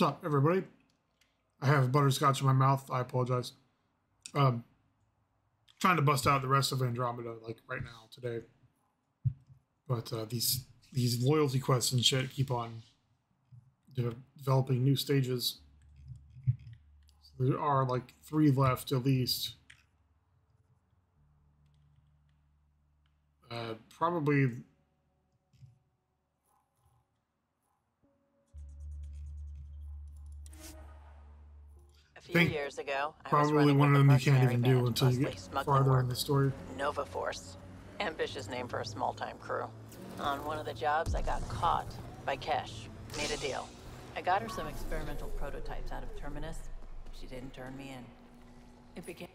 What's up, everybody? I have butterscotch in my mouth. I apologize. Um, trying to bust out the rest of Andromeda like right now today, but uh, these these loyalty quests and shit keep on de- developing new stages. So there are like three left at least. Uh, probably few years ago, I probably one of them you can't even do until you get farther in the story. Nova Force. Ambitious name for a small-time crew. On one of the jobs, I got caught by Kesh. Made a deal. I got her some experimental prototypes out of Terminus. She didn't turn me in. It became...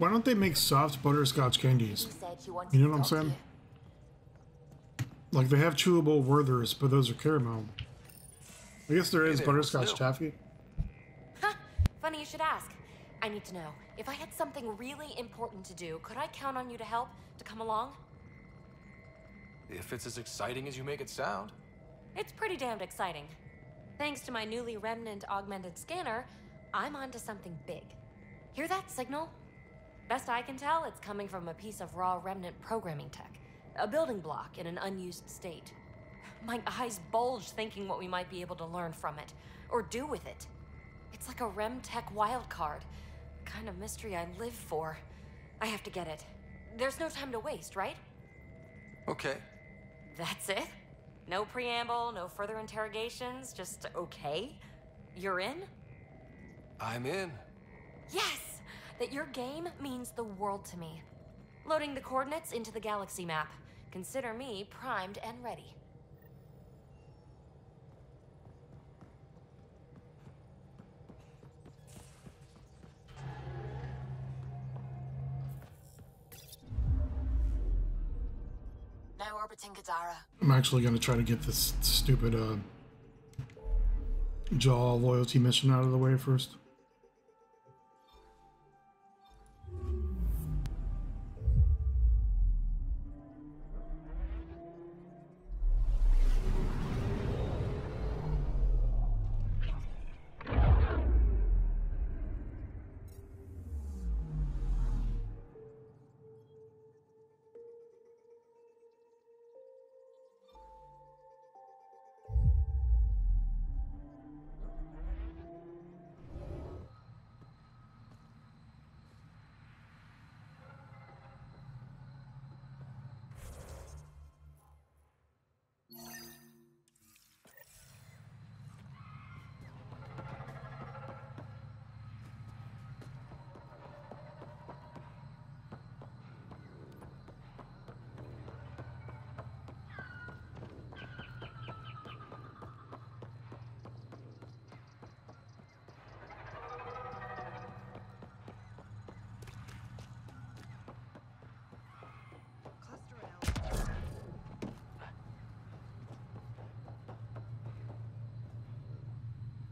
Why don't they make soft butterscotch candies? You know what I'm saying? Like they have chewable Werthers, but those are caramel. I guess there is there, butterscotch taffy. Huh, funny you should ask. I need to know, if I had something really important to do, could I count on you to help, to come along? If it's as exciting as you make it sound. It's pretty damned exciting. Thanks to my newly remnant augmented scanner, I'm onto something big. Hear that signal? Best I can tell, it's coming from a piece of raw remnant programming tech. A building block in an unused state. My eyes bulge thinking what we might be able to learn from it, or do with it. It's like a rem tech wildcard. Kind of mystery I live for. I have to get it. There's no time to waste, right? Okay. That's it? No preamble, no further interrogations, just okay? You're in? I'm in. Yes! That your game means the world to me. Loading the coordinates into the galaxy map. Consider me primed and ready. Now orbiting Gadara. I'm actually gonna try to get this stupid uh, Jaal loyalty mission out of the way first.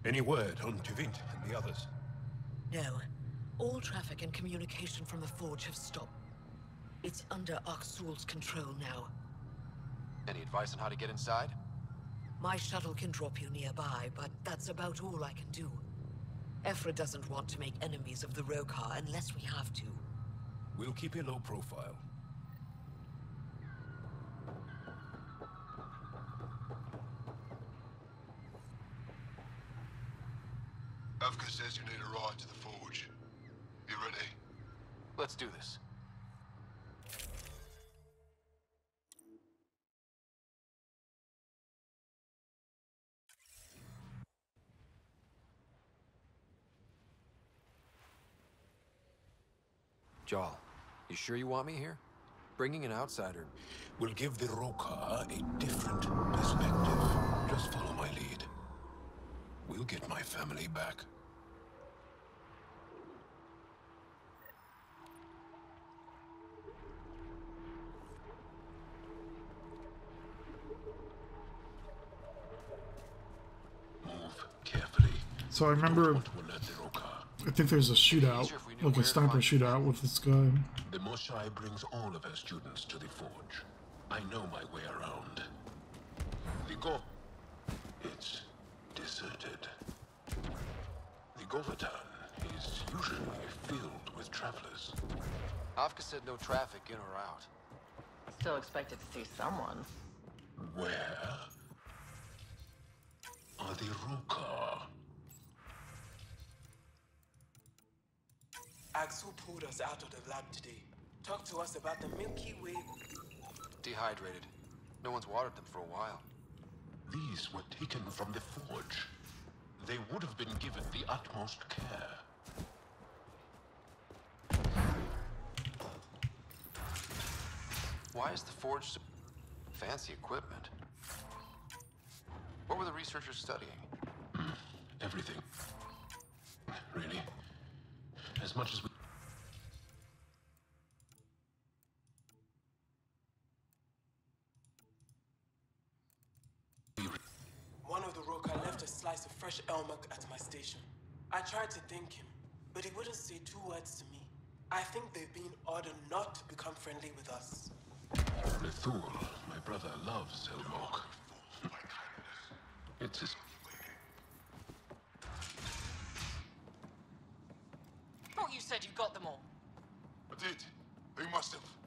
Any word on Teviin and the others? No. All traffic and communication from the forge have stopped. It's under Akksul's control now. Any advice on how to get inside? My shuttle can drop you nearby, but that's about all I can do. Evfra doesn't want to make enemies of the Roekaar unless we have to. We'll keep a low profile. Jaal, you sure you want me here? Bringing an outsider... Will give the Roekaar a different perspective. Just follow my lead. We'll get my family back. So I remember. I think there's a shootout. Easier if we knew like where a sniper shootout with this guy. The Moshae brings all of her students to the forge. I know my way around. The Go... It's deserted. The Govatan is usually filled with travelers. Avka said no traffic in or out. Still expected to see someone. Where are the Roekaar? Akksul pulled us out of the lab today. Talked to us about the Milky Way. Dehydrated. No one's watered them for a while. These were taken from the forge. They would have been given the utmost care. Why is the forge so fancy equipment? What were the researchers studying? Hmm, everything. Really. As much as we... One of the Roekaar left a slice of fresh elmuk at my station. I tried to thank him, but he wouldn't say two words to me. I think they've been ordered not to become friendly with us. Nethul, my brother, loves Elmok. It's his... Thought you said you got them all. I did. They must have.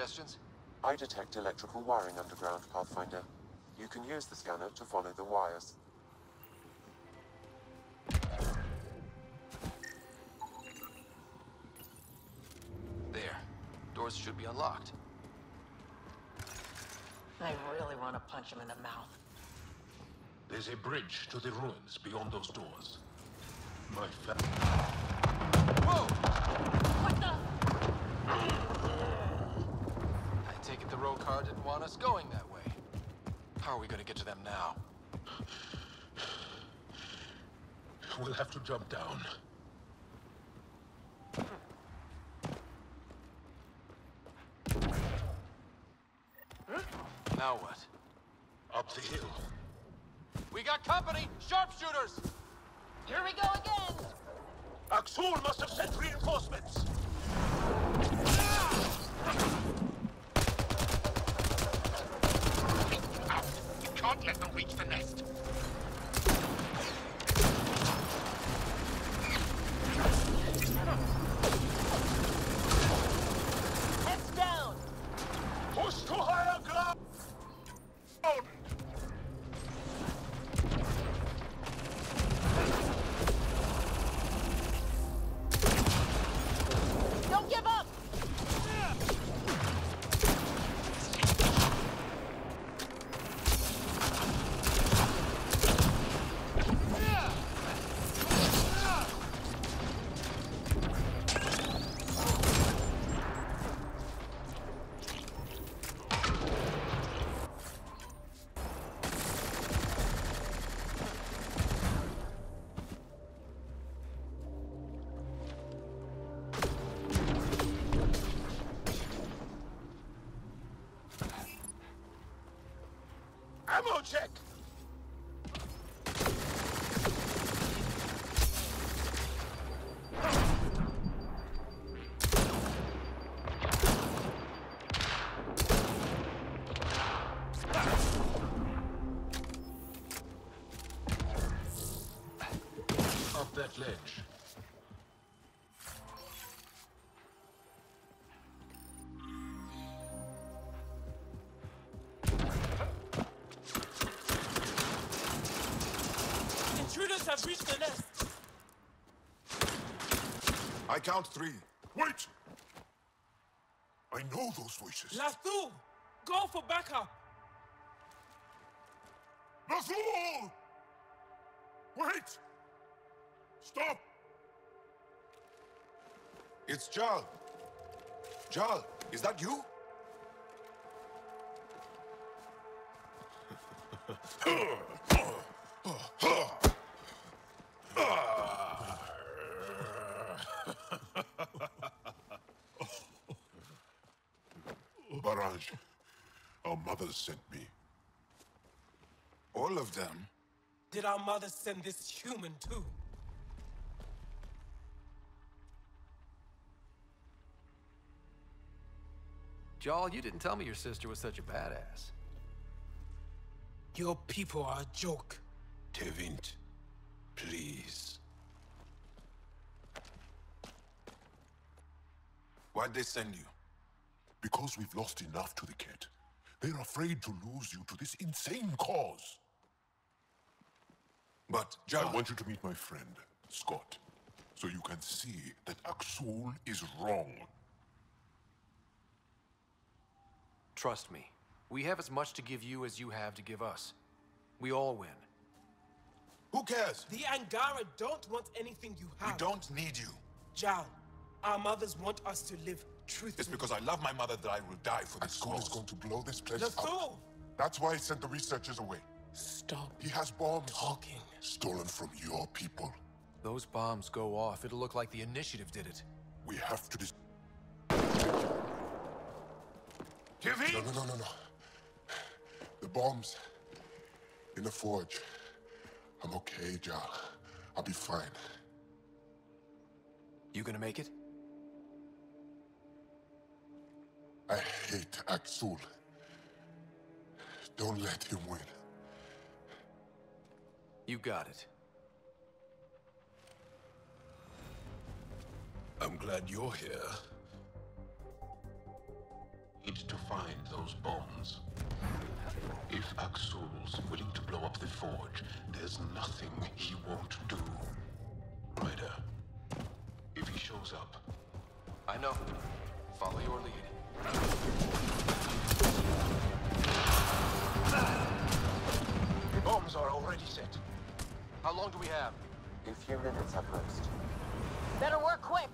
Suggestions? I detect electrical wiring underground, Pathfinder. You can use the scanner to follow the wires. There. Doors should be unlocked. I really want to punch him in the mouth. There's a bridge to the ruins beyond those doors. My fa- Whoa! What the? I take it the Roekaar us going that way. How are we gonna get to them now? We'll have to jump down. Now what? Up the hill. We got company! Sharpshooters! Here we go again! Akksul must have sent reinforcements! Can't let them reach the nest. Count three. Wait! I know those voices. Lathul, go for backup. Rathul! Wait! Stop! It's Jaal. Jaal, is that you? Barrage, our mothers sent me. All of them? Did our mothers send this human too? Jaal, you didn't tell me your sister was such a badass. Your people are a joke. Teviin, please. Why'd they send you? Because we've lost enough to the kid. They're afraid to lose you to this insane cause. But, Jaal, I want you to meet my friend, Scott, so you can see that Akksul is wrong. Trust me, we have as much to give you as you have to give us. We all win. Who cares? The Angara don't want anything you have. We don't need you. Jaal, our mothers want us to live truthfully. It's because I love my mother that I will die for this cause. is going to blow this place Lathul! That's why he sent the researchers away. Stop He has bombs. talking. Stolen from your people. Those bombs go off, it'll look like the initiative did it. We have to dis- Teviin! No, no, no, no, no. The bombs. In the forge. I'm okay, Jaal. I'll be fine. You gonna make it? I hate Akksul. Don't let him win. You got it. I'm glad you're here. Need to find those bombs. If Akksul's willing to blow up the forge, there's nothing he won't do. Ryder, if he shows up, I know. Follow your lead. The bombs are already set. How long do we have? A few minutes at most. Better work quick.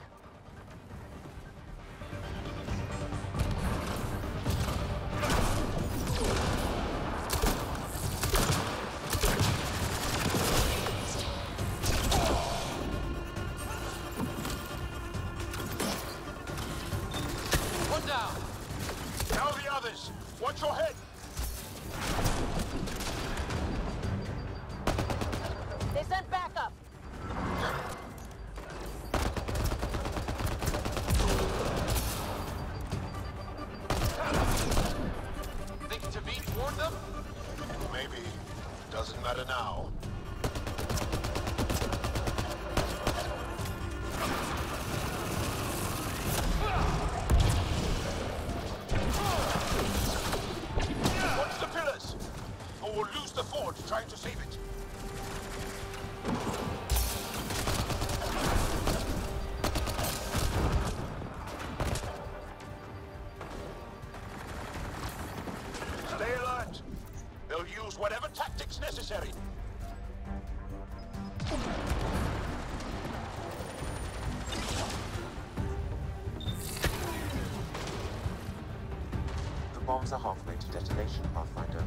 Detonation, Pathfinder.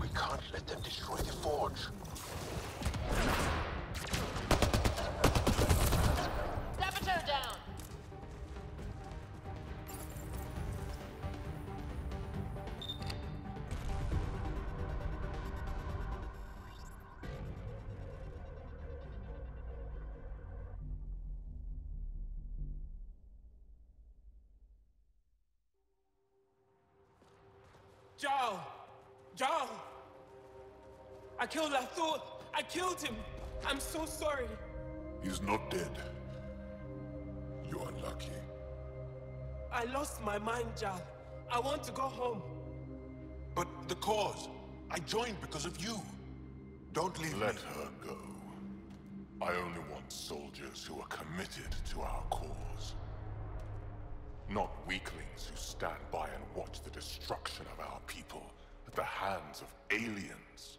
We can't let them destroy Jaal! Jaal! I killed Lathul! I killed him! I'm so sorry! He's not dead. You are lucky. I lost my mind, Jaal. I want to go home. But the cause. I joined because of you. Don't leave Let her go. I only want soldiers who are committed to our cause. Not weaklings who stand by and watch the destruction of our people at the hands of aliens.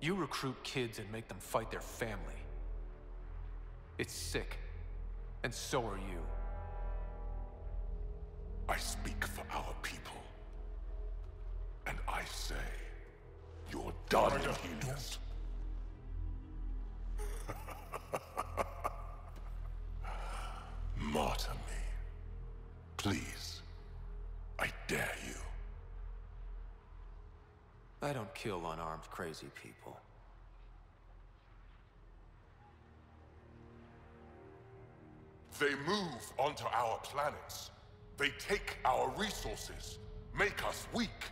You recruit kids and make them fight their family. It's sick. And so are you. I speak for our people. And I say, you're done, Helios. Martyr me. Please. I dare you. I don't kill unarmed crazy people. They move onto our planets. They take our resources, make us weak.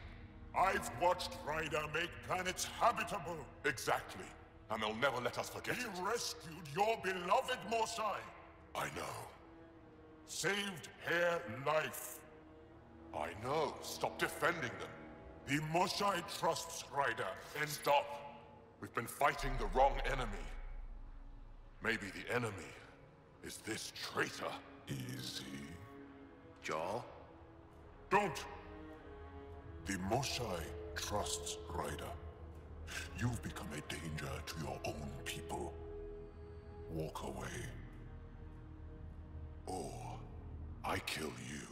I've watched Ryder make planets habitable. Exactly. And they'll never let us forget he it. He rescued your beloved Moshae. I know. Saved her life. I know. Stop defending them. The Moshae trusts Ryder. And stop. We've been fighting the wrong enemy. Maybe the enemy is this traitor. Easy. Jaal? Don't! The Moshae trusts Ryder. You've become a danger to your own people. Walk away. Or I kill you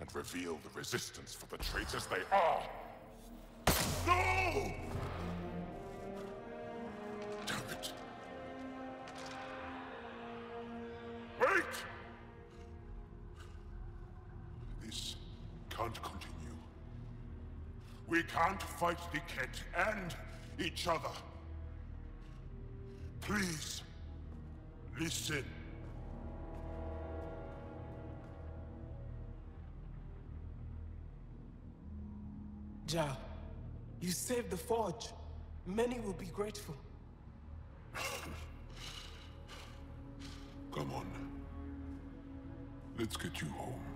and reveal the resistance for the traitors they are. No! Damn it. Wait! This can't continue. We can't fight the Kett and each other. Please, listen. Jaal, you saved the forge. Many will be grateful. Come on. Let's get you home.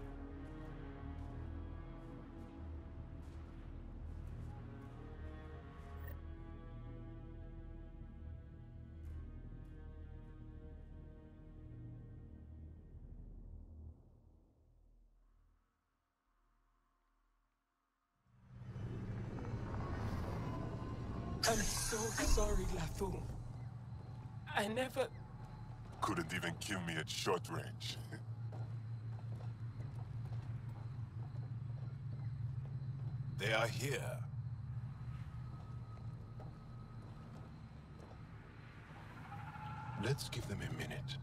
Couldn't even kill me at short range. They are here. Let's give them a minute.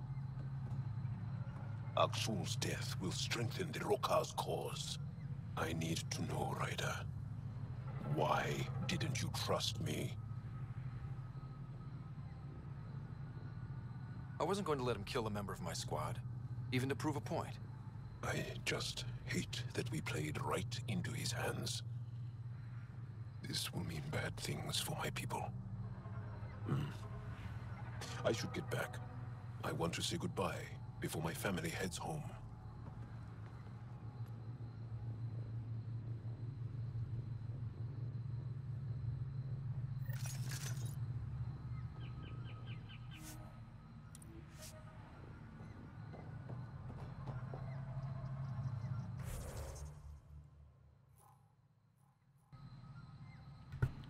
Akksul's death will strengthen the Roekaar's cause. I need to know, Ryder. Why didn't you trust me? I wasn't going to let him kill a member of my squad, even to prove a point. I just hate that we played right into his hands. This will mean bad things for my people. Hmm. I should get back. I want to say goodbye before my family heads home.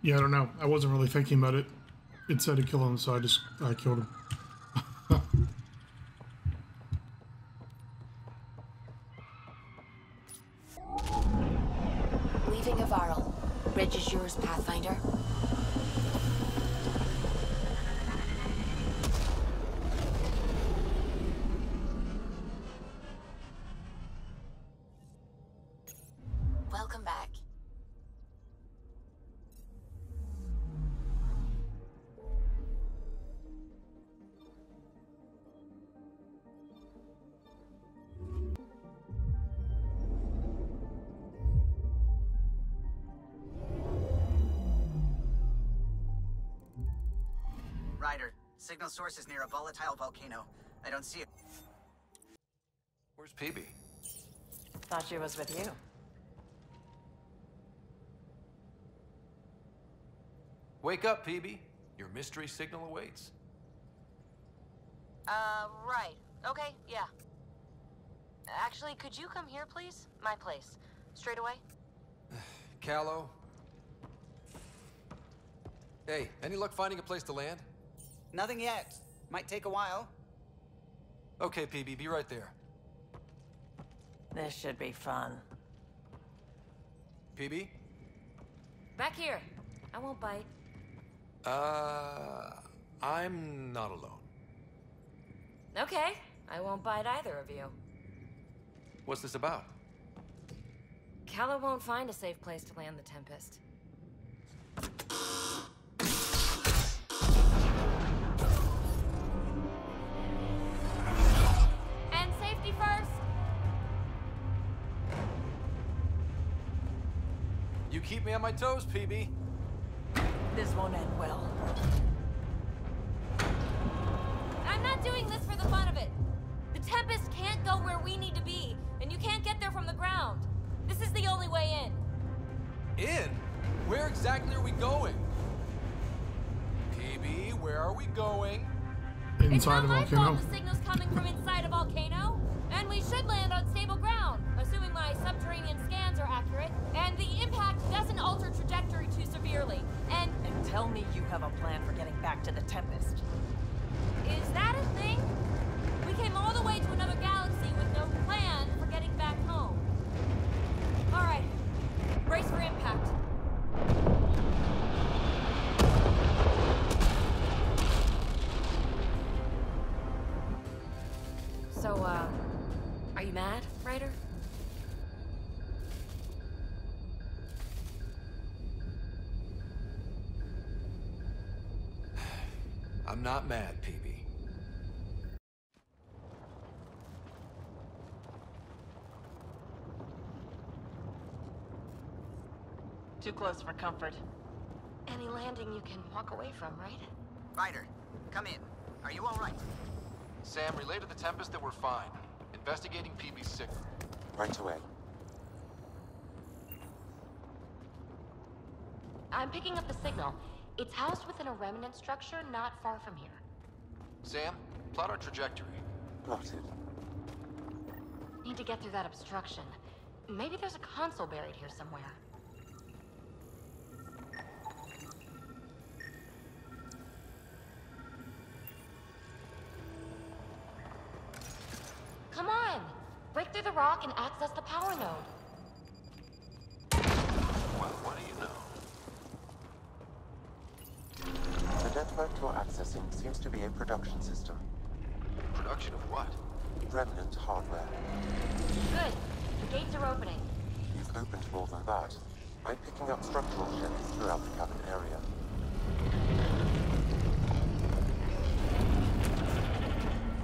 Yeah, I don't know. I wasn't really thinking about it. It said to kill him, so I just I killed him. Signal source is near a volatile volcano. I don't see it. Where's PB? Thought she was with you. Wake up, PB. Your mystery signal awaits. Uh, right. Okay, yeah. Actually, could you come here, please? My place. Straight away? Kallo? Hey, any luck finding a place to land? Nothing yet. Might take a while. Okay, PB, be right there. This should be fun. PB? Back here. I won't bite. Uh, I'm not alone. Okay, I won't bite either of you. What's this about? Kallo won't find a safe place to land the Tempest. Keep me on my toes, PB. This won't end well. I'm not doing this for the fun of it. The Tempest can't go where we need to be, and you can't get there from the ground. This is the only way in. In? Where exactly are we going? PB, where are we going? Inside It's not a my volcano. fault the signal's coming from inside a volcano. And we should land on stable ground, assuming my subterranean scans are accurate, and the impact doesn't alter trajectory too severely. And And tell me you have a plan for getting back to the Tempest. is that a thing? We came all the way to another galaxy not mad, PB. Too close for comfort. Any landing you can walk away from, right? Ryder, come in. Are you all right? Sam, relay to the Tempest that we're fine. Investigating PB's signal. Right away. I'm picking up the signal. It's housed within a remnant structure not far from here. Sam, plot our trajectory. Plotted. Need to get through that obstruction. Maybe there's a console buried here somewhere. Come on! Break through the rock and access the power node. Well, what do you know? The network you're accessing seems to be a production system. Production of what? Remnant hardware. Good. The gates are opening. You've opened more than that. I'm picking up structural shifts throughout the cabin area.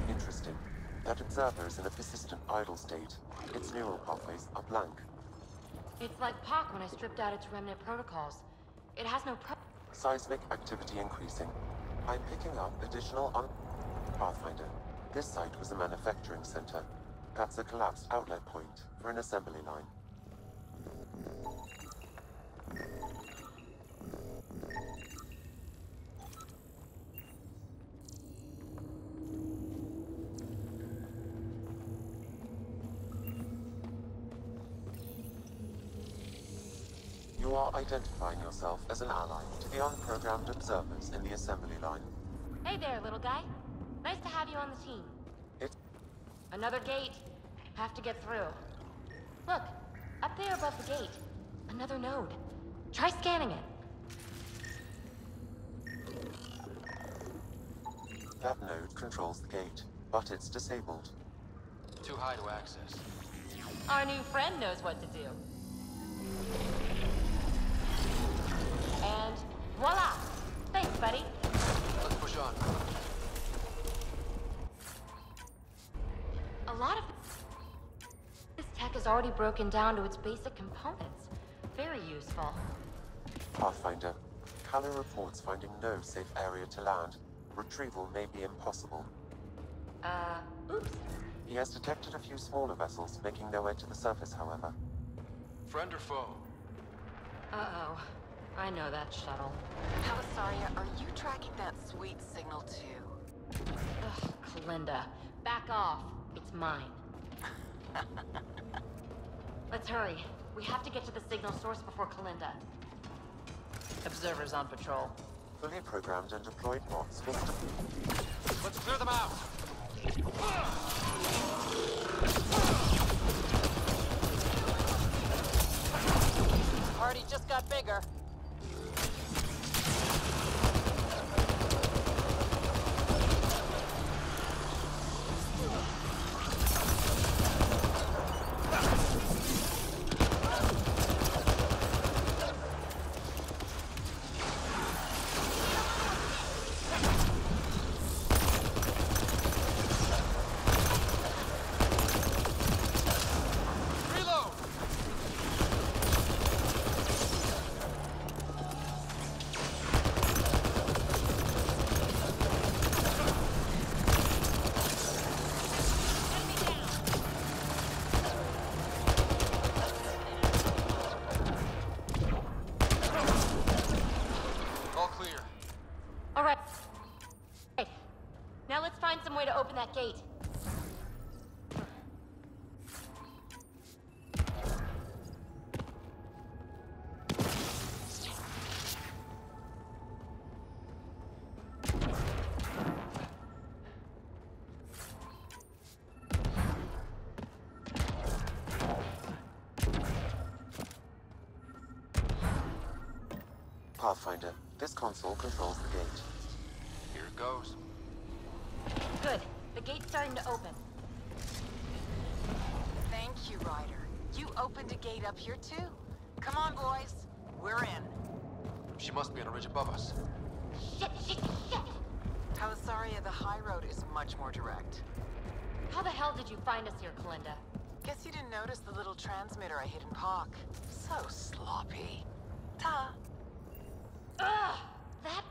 Interesting. That observer is in a persistent idle state. Its neural pathways are blank. It's like POC when I stripped out its remnant protocols. It has no pro- Seismic activity increasing. I'm picking up additional on Pathfinder. This site was a manufacturing center. That's a collapsed outlet point for an assembly line. Identifying yourself as an ally to the unprogrammed observers in the assembly line. Hey there, little guy. Nice to have you on the team. It's Another gate. Have to get through. Look, up there above the gate. Another node. Try scanning it. that node controls the gate, but it's disabled. Too high to access. Our new friend knows what to do. And voila! Thanks, buddy. Let's push on. A lot of this tech is already broken down to its basic components. Very useful. Pathfinder, Kallo reports finding no safe area to land. Retrieval may be impossible. Uh, oops. He has detected a few smaller vessels making their way to the surface, however. Friend or foe? Uh-oh. I know that shuttle. Pelessaria, are you tracking that sweet signal too? Ugh, Kalinda. Back off. It's mine. Let's hurry. We have to get to the signal source before Kalinda. Observers on patrol. Fully programmed and deployed bots Let's clear them out! Party just got bigger. Pathfinder, this console controls the gate. Here it goes. Good. The gate's starting to open. Thank you, Ryder. You opened a gate up here too. Come on, boys. We're in. She must be on a ridge above us. Shit, shit, shit! Pelessaria, the high road is much more direct. How the hell did you find us here, Kalinda? Guess you didn't notice the little transmitter I hid in Park. So sloppy. Ta. Ugh! That...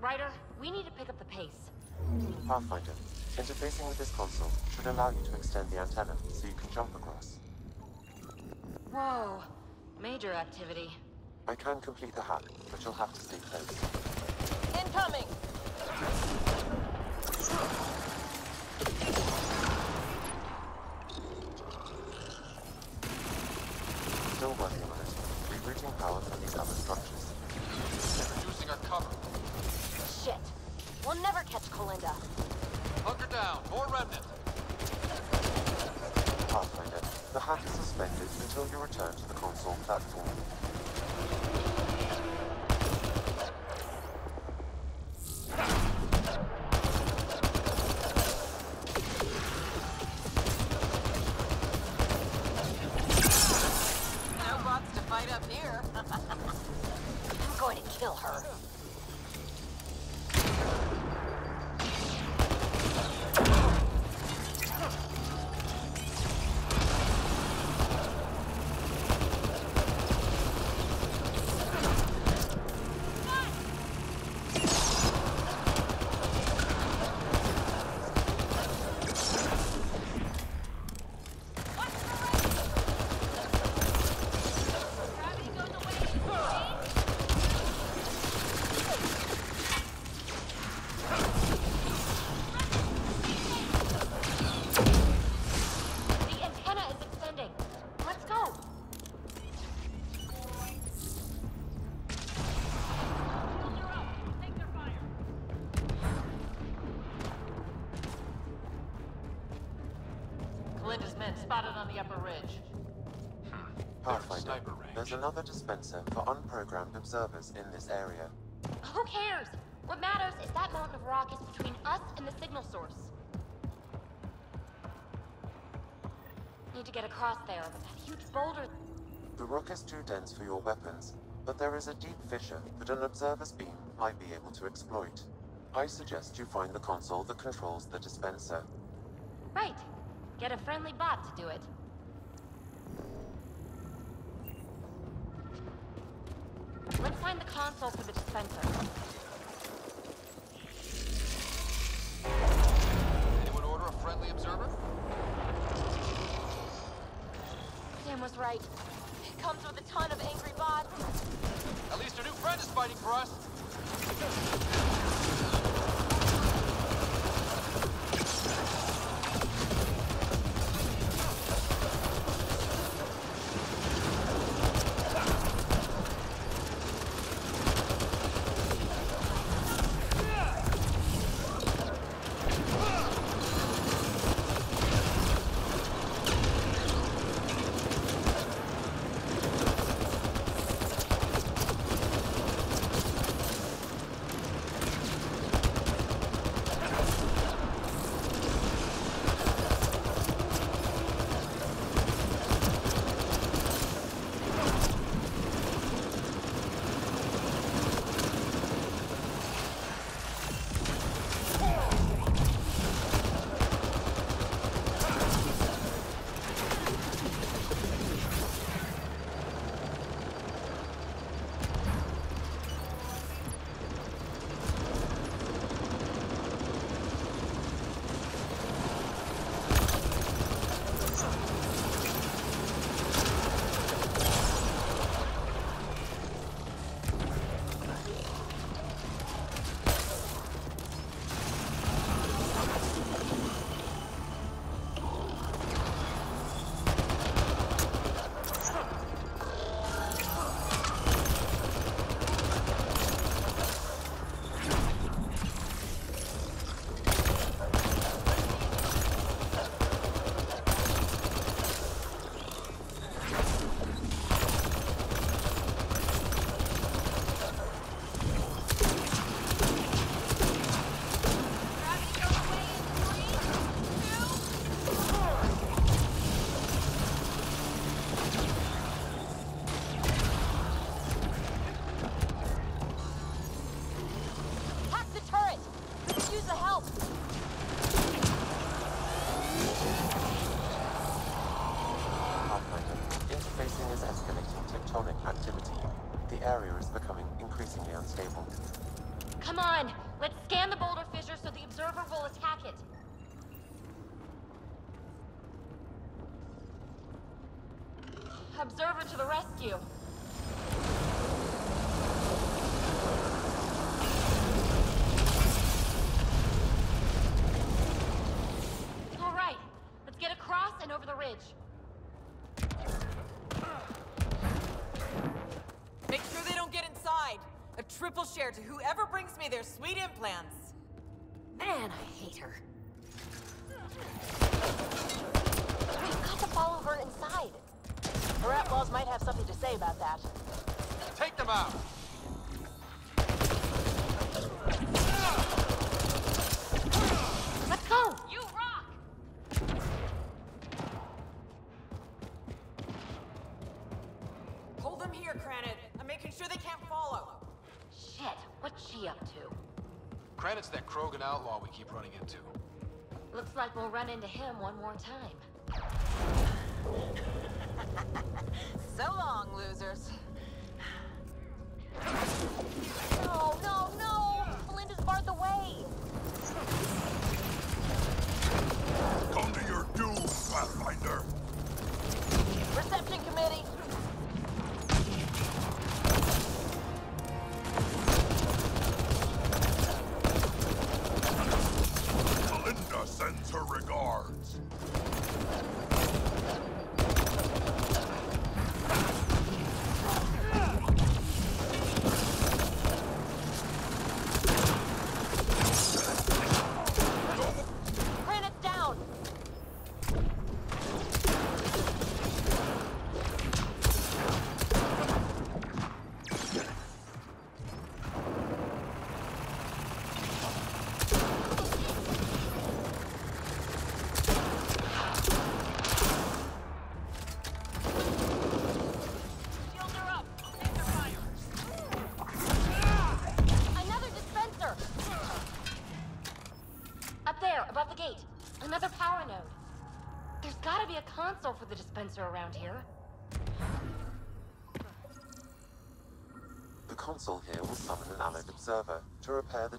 Ryder, we need to pick up the pace. Pathfinder, interfacing with this console should allow you to extend the antenna so you can jump across. Whoa. Major activity. I can complete the hack, but you'll have to stay close. Incoming! There's another dispenser for unprogrammed observers in this area. Who cares? What matters is that mountain of rock is between us and the signal source. Need to get across there, but that huge boulder... The rock is too dense for your weapons, but there is a deep fissure that an observer's beam might be able to exploit. I suggest you find the console that controls the dispenser. Right. Get a friendly bot to do it. Let's find the console for the dispenser. Anyone order a friendly observer? Sam was right. It comes with a ton of angry bots. At least our new friend is fighting for us. Observer to the rescue. All right, let's get across and over the ridge. Make sure they don't get inside. A triple share to whoever brings me their sweet implants. Man, I hate her. We've got to follow her inside. Her outlaws might have something to say about that. Take them out! Let's go! You rock! Hold them here, Cranit. I'm making sure they can't follow. Shit, what's she up to? Granite's that Krogan outlaw we keep running into. Looks like we'll run into him one more time. So long, losers. No, no, no! Melinda's barred the way! Come to your doom, Pathfinder. Reception committee! Melinda sends her regards.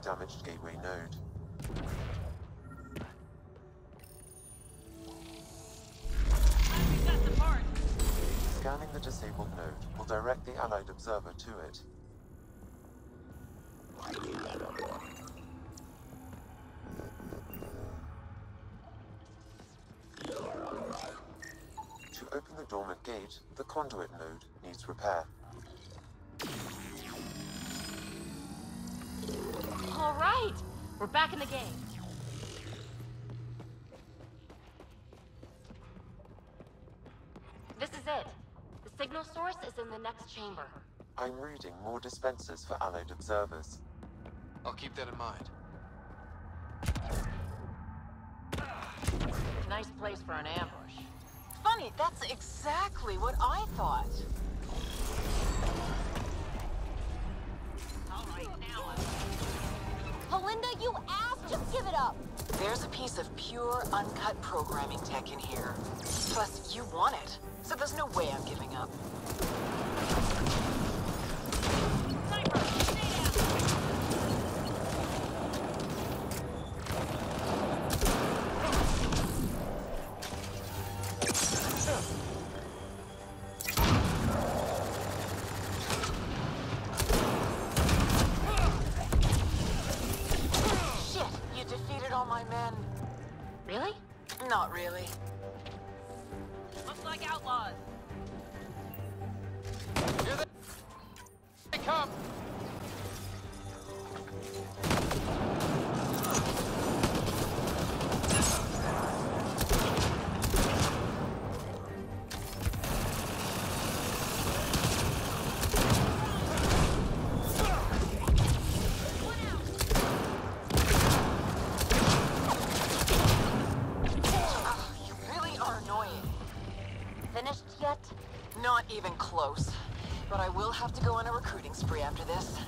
Damaged gateway node. Scanning the disabled node will direct the allied observer to it. To open the dormant gate, the conduit node needs repair. All right, we're back in the game. This is it. The signal source is in the next chamber. I'm reading more dispensers for allied observers. I'll keep that in mind. Nice place for an ambush. Funny, that's exactly what I thought. Kalinda, you ass! Just give it up! There's a piece of pure, uncut programming tech in here. Plus, you want it, so there's no way I'm giving up. Spree after this.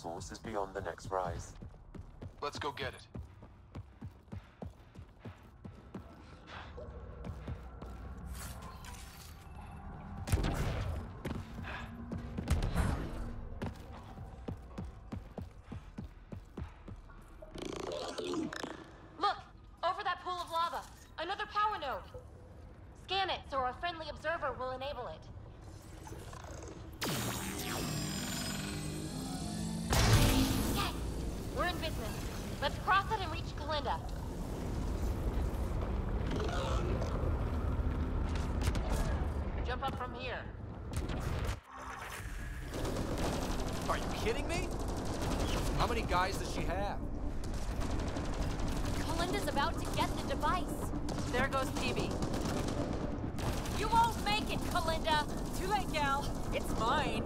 Source is beyond the next rise. Let's cross it and reach Kalinda. Jump up from here. Are you kidding me? How many guys does she have? Kalinda's about to get the device. There goes Peebee. You won't make it, Kalinda! Too late, gal. It's mine.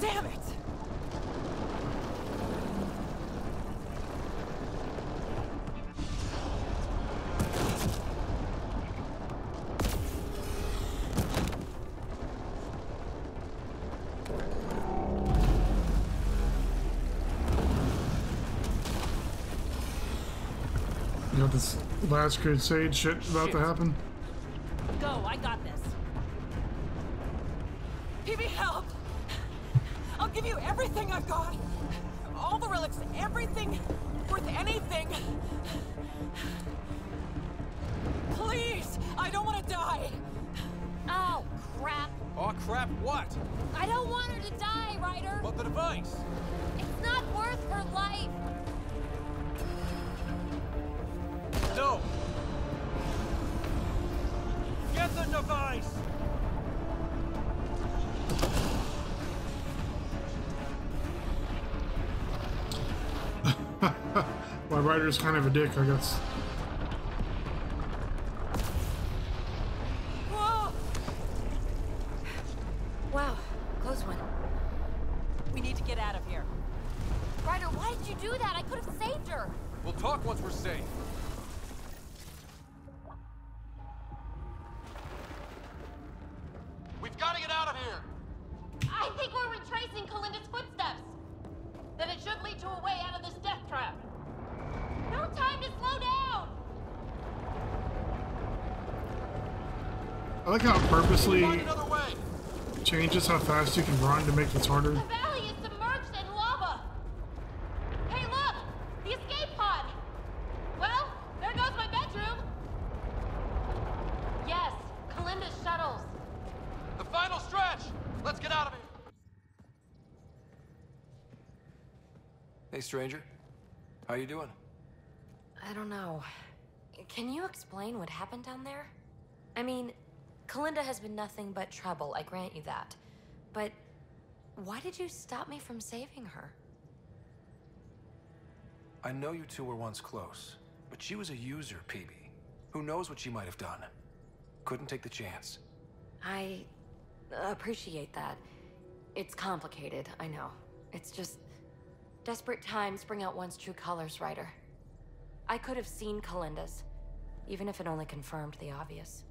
Damn it! Last crusade shit about Shit. to happen. Ryder's kind of a dick, I guess. Fast you can run to make this harder. The valley is submerged in lava. Hey, look! The escape pod. Well, there goes my bedroom. Yes, Kalinda's shuttles. The final stretch! Let's get out of here! Hey, stranger. How are you doing? I don't know. Can you explain what happened down there? I mean, Kalinda has been nothing but trouble, I grant you that. But why did you stop me from saving her? I know you two were once close, but she was a user, Peebee. Who knows what she might have done? Couldn't take the chance. I appreciate that. It's complicated, I know. It's just. Desperate times bring out one's true colors, Ryder. I could have seen Kalinda's, even if it only confirmed the obvious.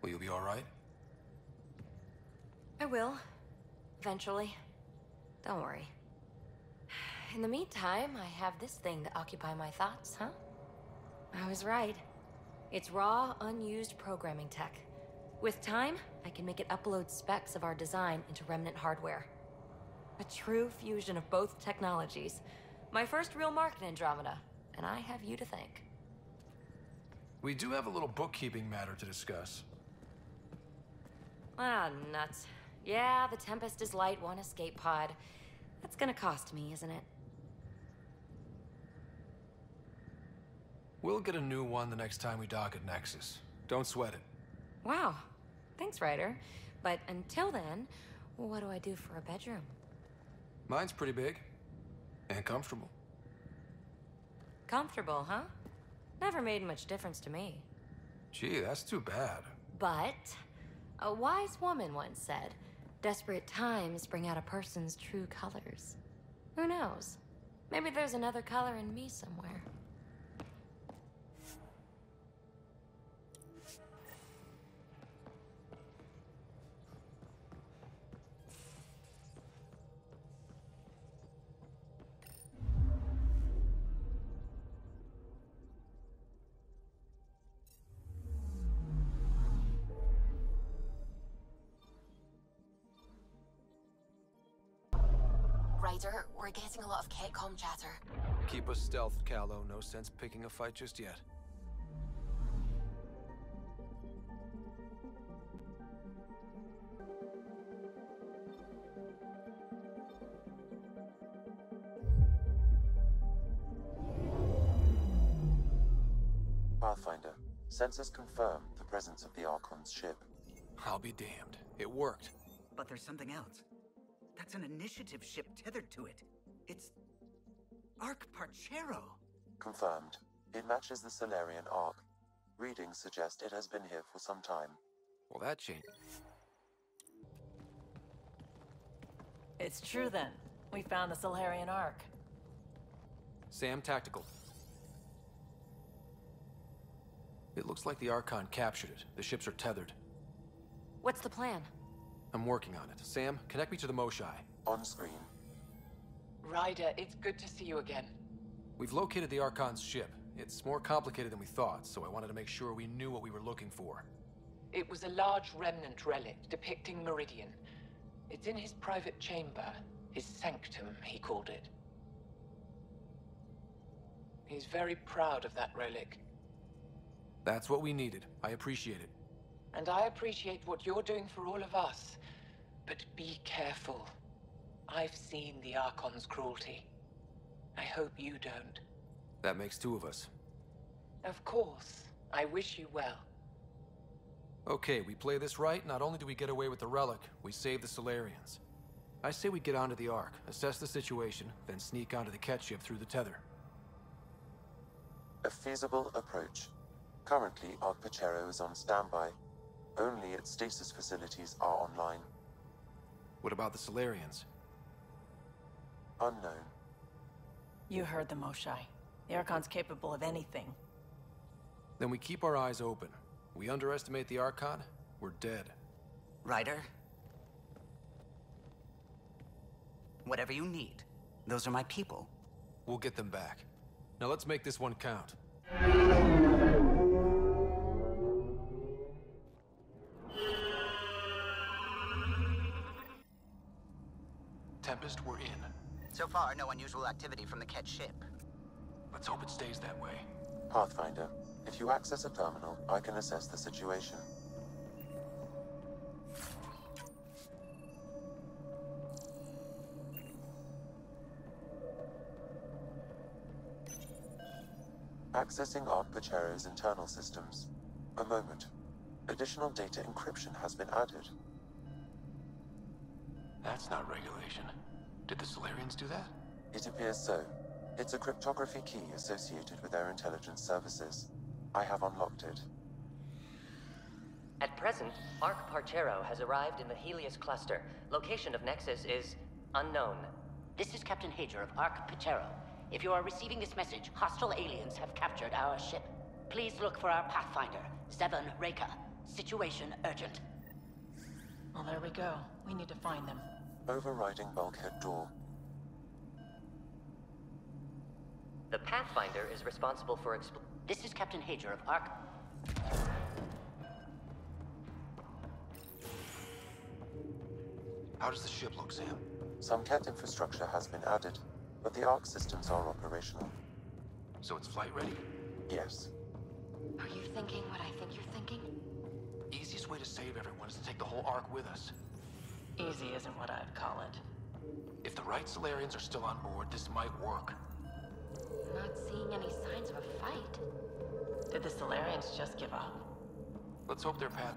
Will you be alright? I will. Eventually. Don't worry. In the meantime, I have this thing to occupy my thoughts, huh? I was right. It's raw, unused programming tech. With time, I can make it upload specs of our design into Remnant hardware. A true fusion of both technologies. My first real mark in Andromeda, and I have you to thank. We do have a little bookkeeping matter to discuss. Ah, nuts. Yeah, the Tempest is light, one escape pod. That's gonna cost me, isn't it? We'll get a new one the next time we dock at Nexus. Don't sweat it. Wow. Thanks, Ryder. But until then, what do I do for a bedroom? Mine's pretty big. And comfortable. Comfortable, huh? Never made much difference to me. Gee, that's too bad. But a wise woman once said, desperate times bring out a person's true colors. Who knows? Maybe there's another color in me somewhere. We're getting a lot of Kett comm chatter. Keep us stealth, Kallo. No sense picking a fight just yet. Pathfinder, sensors confirm the presence of the Archon's ship. I'll be damned. It worked. But there's something else. That's an initiative ship tethered to it. It's. Ark Paarchero. Confirmed. It matches the Salarian Ark. Readings suggest it has been here for some time. Well, that changed. It's true then. We found the Salarian Ark. Sam, tactical. It looks like the Archon captured it. The ships are tethered. What's the plan? I'm working on it. Sam, connect me to the Moshae. On screen. Ryder, it's good to see you again. We've located the Archon's ship. It's more complicated than we thought, so I wanted to make sure we knew what we were looking for. It was a large remnant relic depicting Meridian. It's in his private chamber. His sanctum, he called it. He's very proud of that relic. That's what we needed. I appreciate it. And I appreciate what you're doing for all of us. But be careful. I've seen the Archon's cruelty. I hope you don't. That makes two of us. Of course. I wish you well. Okay, we play this right, not only do we get away with the relic, we save the Salarians. I say we get onto the Ark, assess the situation, then sneak onto the Kett ship through the tether. A feasible approach. Currently, Ark Paarchero is on standby. Only its stasis facilities are online. What about the Salarians? Unknown. You heard the Moshae. The Archon's capable of anything. Then we keep our eyes open. We underestimate the Archon, we're dead. Ryder? Whatever you need. Those are my people. We'll get them back. Now let's make this one count. Tempest, we're in. So far, no unusual activity from the Kett ship. Let's hope it stays that way. Pathfinder, if you access a terminal, I can assess the situation. Accessing Ark Paarchero's internal systems. A moment. Additional data encryption has been added. That's not regulation. Did the Salarians do that? It appears so. It's a cryptography key associated with their intelligence services. I have unlocked it. At present, Ark Paarchero has arrived in the Heleus cluster. Location of Nexus is unknown. This is Captain Hayjer of Ark Paarchero. If you are receiving this message, hostile aliens have captured our ship. Please look for our Pathfinder, Seven Raeka. Situation urgent. Well, there we go. We need to find them. Overriding bulkhead door. The Pathfinder is responsible for expl- This is Captain Hayjer of Ark. How does the ship look, Sam? Some Kett infrastructure has been added, but the Ark systems are operational. So it's flight ready? Yes. Are you thinking what I think you're thinking? Easiest way to save everyone is to take the whole Ark with us. Easy isn't what I'd call it. If the right Salarians are still on board, this might work. I'm not seeing any signs of a fight. Did the Salarians just give up? Let's hope their path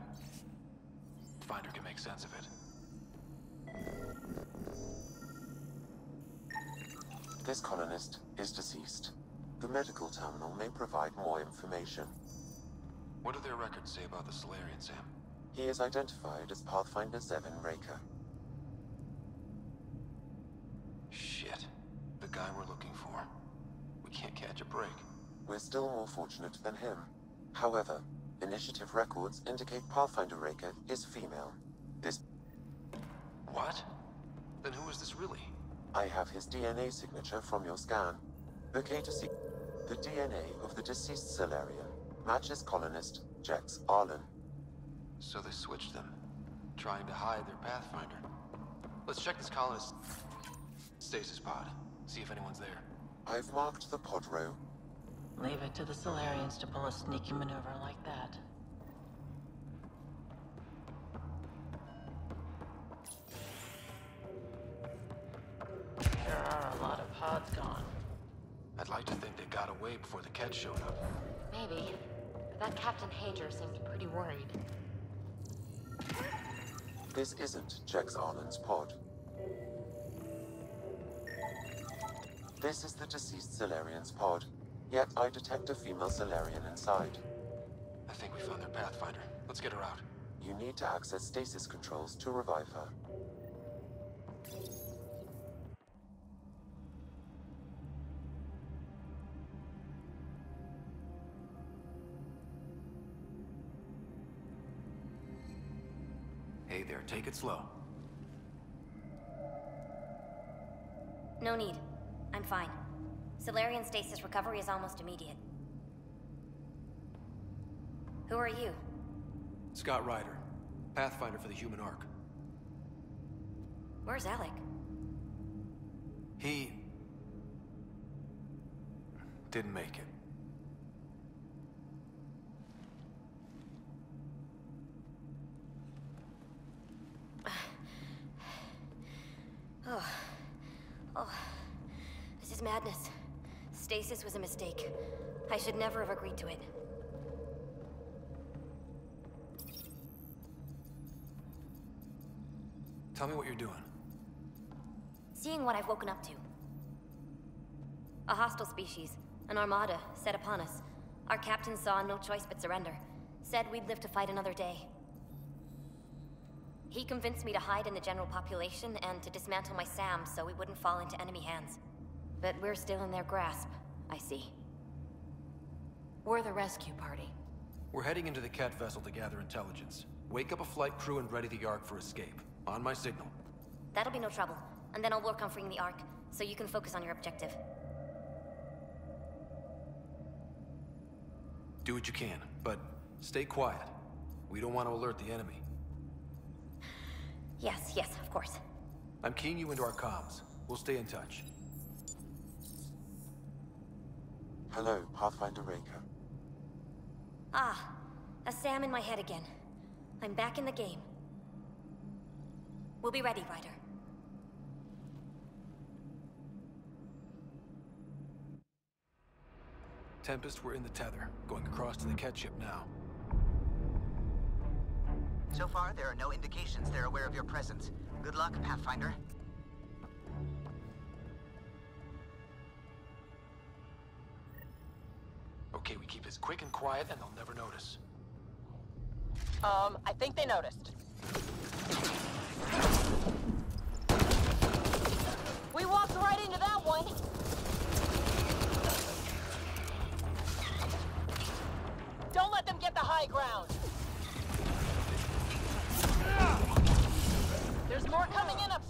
finder can make sense of it. This colonist is deceased. The medical terminal may provide more information. What do their records say about the Salarian, Sam? He is identified as Pathfinder 7 Raeka. Shit. The guy we're looking for. We can't catch a break. We're still more fortunate than him. However, initiative records indicate Pathfinder Raeka is female. This... What? Then who is this really? I have his DNA signature from your scan. Okay to see. The DNA of the deceased Salarian matches colonist Jex Arlen. So they switched them, trying to hide their Pathfinder. Let's check this colonist stasis pod, see if anyone's there. I've marked the pod row. Leave it to the Salarians to pull a sneaky maneuver like that. There are a lot of pods gone. I'd like to think they got away before the Kett showed up. Maybe. But that Captain Hayjer seemed pretty worried. This isn't Jex Arlen's pod. This is the deceased Salarian's pod, yet I detect a female Salarian inside. I think we found their Pathfinder. Let's get her out. You need to access stasis controls to revive her. Hey there, take it slow. No need. I'm fine. Salarian stasis recovery is almost immediate. Who are you? Scott Ryder, Pathfinder for the Human Ark. Where's Alec? He... didn't make it. Oh. Oh. Is madness. Stasis was a mistake. I should never have agreed to it. Tell me what you're doing. Seeing what I've woken up to. A hostile species, an armada, set upon us. Our captain saw no choice but surrender. Said we'd live to fight another day. He convinced me to hide in the general population and to dismantle my SAM so we wouldn't fall into enemy hands. But we're still in their grasp, I see. We're the rescue party. We're heading into the kett vessel to gather intelligence. Wake up a flight crew and ready the Ark for escape. On my signal. That'll be no trouble. And then I'll work on freeing the Ark, so you can focus on your objective. Do what you can, but stay quiet. We don't want to alert the enemy. Yes, yes, of course. I'm keying you into our comms. We'll stay in touch. Hello, Pathfinder Raeka. Ah, a Sam in my head again. I'm back in the game. We'll be ready, Ryder. Tempest, we're in the tether, going across to the Kett ship now. So far, there are no indications they're aware of your presence. Good luck, Pathfinder. Quiet, and they'll never notice. Um, I think they noticed. We walked right into that one. Don't let them get the high ground. There's more coming in upstairs.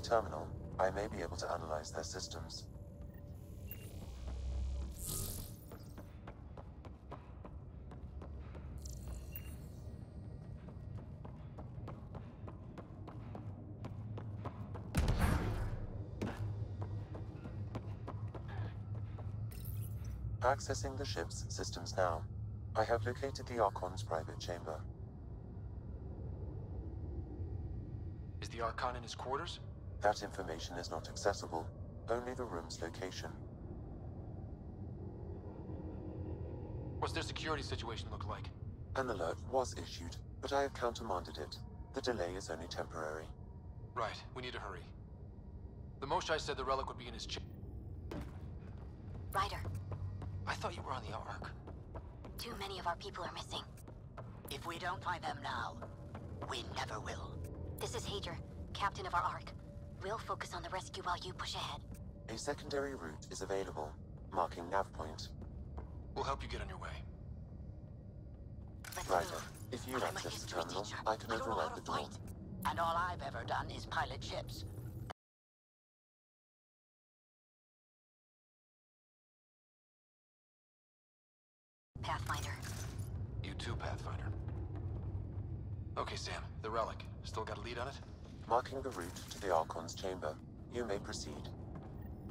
Terminal, I may be able to analyze their systems. Accessing the ship's systems now. I have located the Archon's private chamber. Is the Archon in his quarters? That information is not accessible, only the room's location. What's their security situation look like? An alert was issued, but I have countermanded it. The delay is only temporary. Right, we need to hurry. The Moshae said the relic would be in his chip. Ryder, I thought you were on the Ark. too many of our people are missing. If we don't find them now, we never will. This is Hayjer, captain of our Ark. We'll focus on the rescue while you push ahead. A secondary route is available, marking nav point. We'll help you get on your way. Ryder, if you access the terminal, I can override the door. And all I've ever done is pilot ships. Pathfinder. You too, Pathfinder. Okay, Sam. The relic. Still got a lead on it? Marking the route to the Archon's chamber. You may proceed.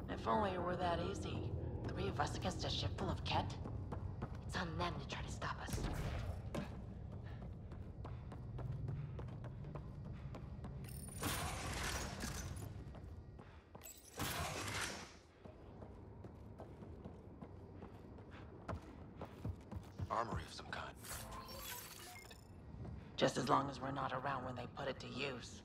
If only it were that easy. Three of us against a ship full of Kett? It's on them to try to stop us. Armory of some kind. Just as long as we're not around when they put it to use.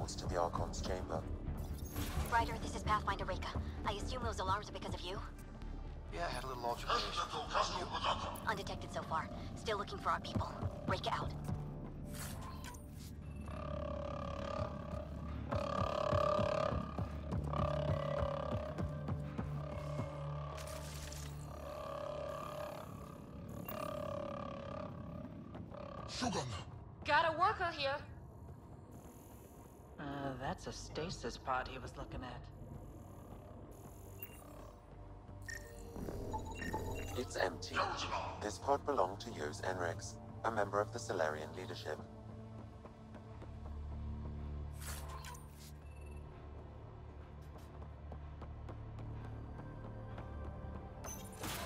Still to the Archon's chamber. Ryder, this is Pathfinder Raeka. I assume those alarms are because of you? Yeah, I had a little altercation. Undetected so far. Still looking for our people. Raeka out. A stasis pod he was looking at. It's empty. This pod belonged to Yos Enrex, a member of the Salarian leadership.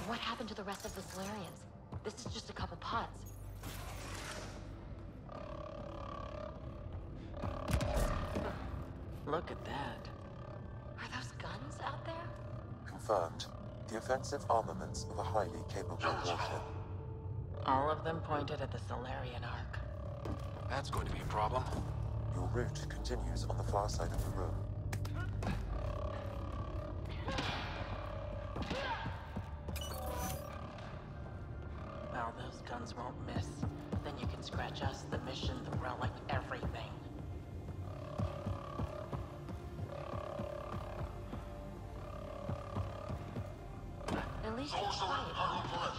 What happened to the rest of the Salarians? This is just a couple pods. Look at that. Are those guns out there? Confirmed. The offensive armaments of a highly capable warship. All of them pointed at the Salarian Ark. That's going to be a problem. Your route continues on the far side of the room. Now those guns won't miss. Then you can scratch us, the mission, the relic, everything. Least it's quiet.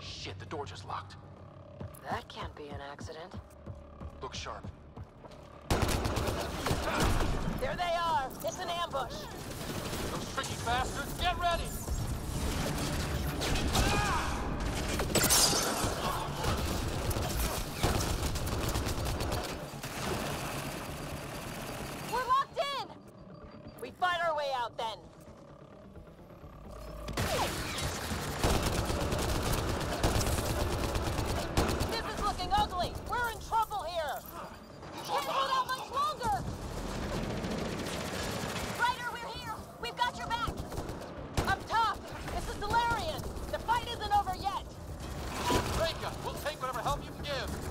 Shit, the door just locked. That can't be an accident. Look sharp. There they are! It's an ambush! Those tricky bastards, get ready! We're locked in! We fight our way out then. This is looking ugly! We're in trouble here! Can't hold out much longer! Ryder, we're here! We've got your back! Up top! It's the Salarian! The fight isn't over yet! Raeka, we'll take whatever help you can give.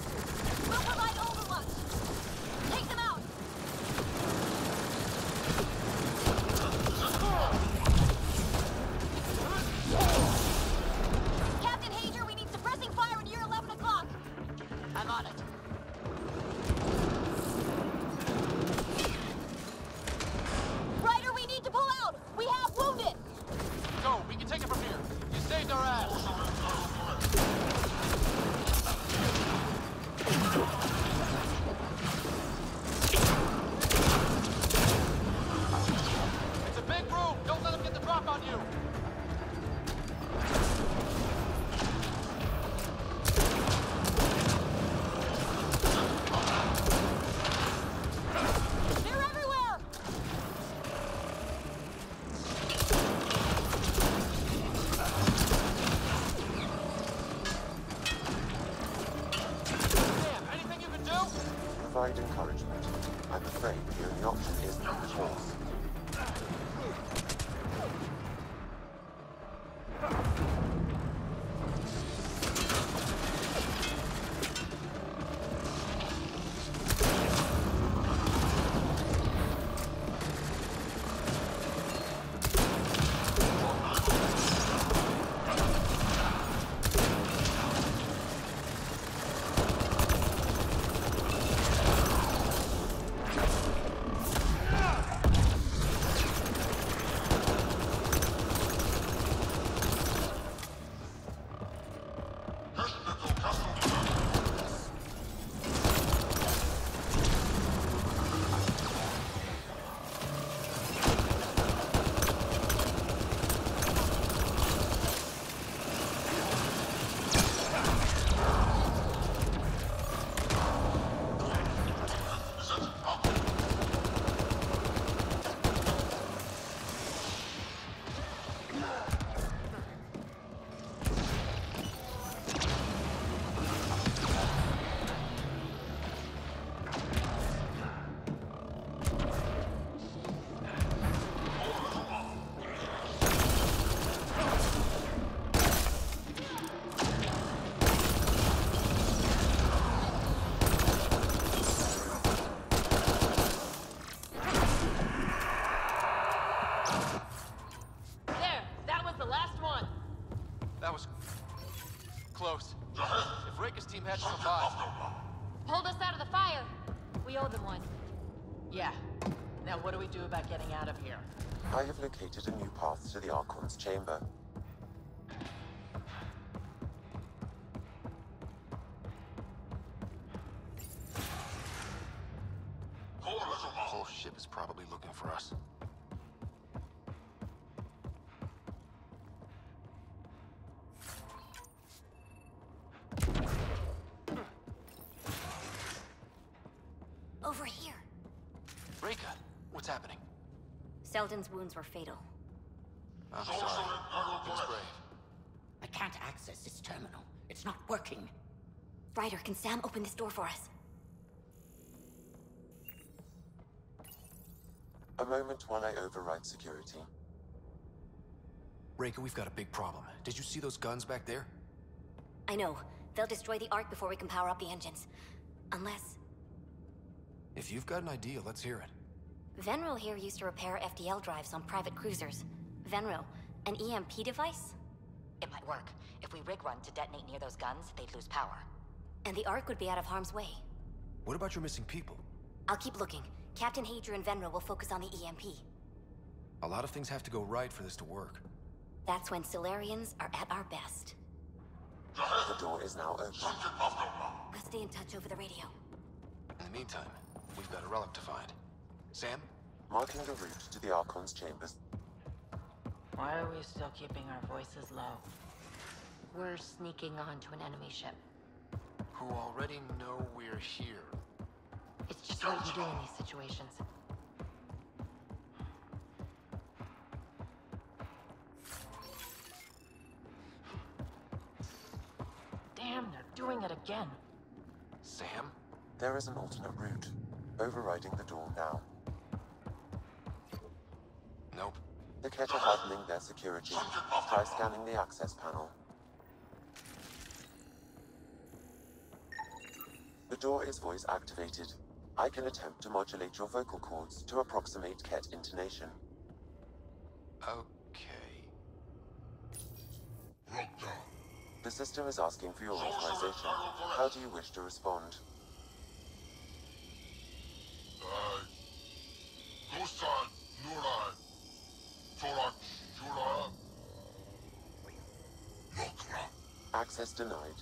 Path to the chamber. The whole ship is probably looking for us. Over here. Raeka, what's happening? Selden's wounds were fatal. I'm sorry. It's brave. I can't access this terminal. It's not working. Ryder, can Sam open this door for us? A moment while I override security. Raeka, we've got a big problem. Did you see those guns back there? I know. They'll destroy the Ark before we can power up the engines. Unless... If you've got an idea, let's hear it. Venro here used to repair FTL drives on private cruisers. Venro, an EMP device? It might work. If we rig one to detonate near those guns, they'd lose power. And the Ark would be out of harm's way. What about your missing people? I'll keep looking. Captain Hayjer and Venro will focus on the EMP. A lot of things have to go right for this to work. That's when Salarians are at our best. The door is now open. Let's stay in touch over the radio. In the meantime, we've got a relic to find. Sam? Marking the route to the Archon's chambers. Why are we still keeping our voices low? We're sneaking onto an enemy ship. Who already know we're here. It's just what you do in these situations. Damn, they're doing it again. Sam? There is an alternate route. Overriding the door now. Nope. The Kett are hardening their security. Try scanning the access panel. The door is voice activated. I can attempt to modulate your vocal cords to approximate Kett intonation. Okay. The system is asking for your authorization. How do you wish to respond? Gusan, Nurai, Torak, Shura, Access denied.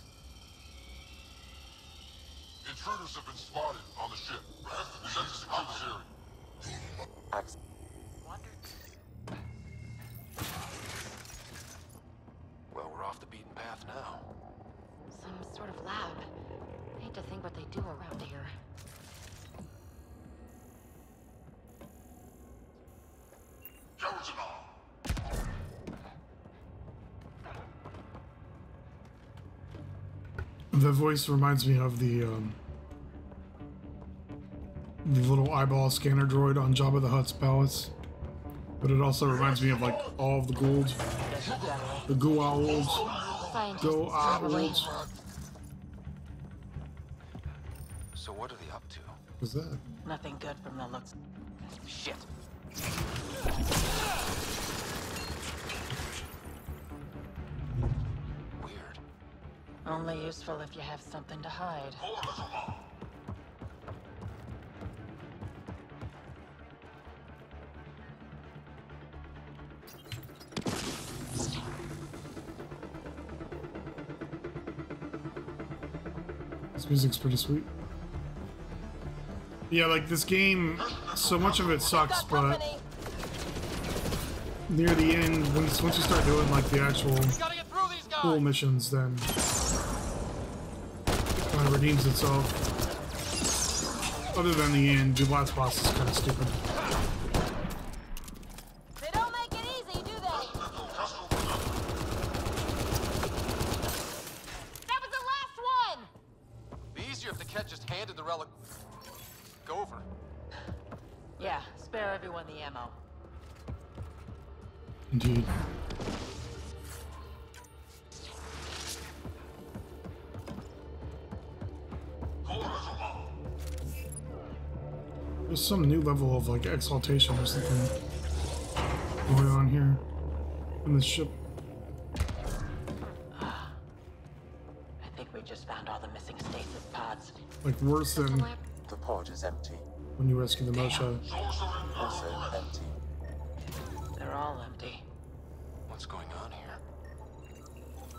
Intruders have been spotted on the ship. We need to secure this area. Access. Well, we're off the beaten path now. Some sort of lab. I hate to think what they do around here. The voice reminds me of the um, the little eyeball scanner droid on Jabba the Hutt's palace. But it also reminds me of like all of the Goulds, the Goa'ulds, Goa'ulds. So what are they up to? What's that? Nothing good from the looks. Useful if you have something to hide. This music's pretty sweet. Yeah, like this game, so much of it sucks, but near the end, once once you start doing like the actual cool missions, then it kind of redeems itself. Other than the end, the last boss is kind of stupid. Level of like exaltation or something going on here in this ship. I think we just found all the missing stasis pods. Like worse than The pod is empty. when you rescue the Moshae. Also empty. They're all empty. What's going on here?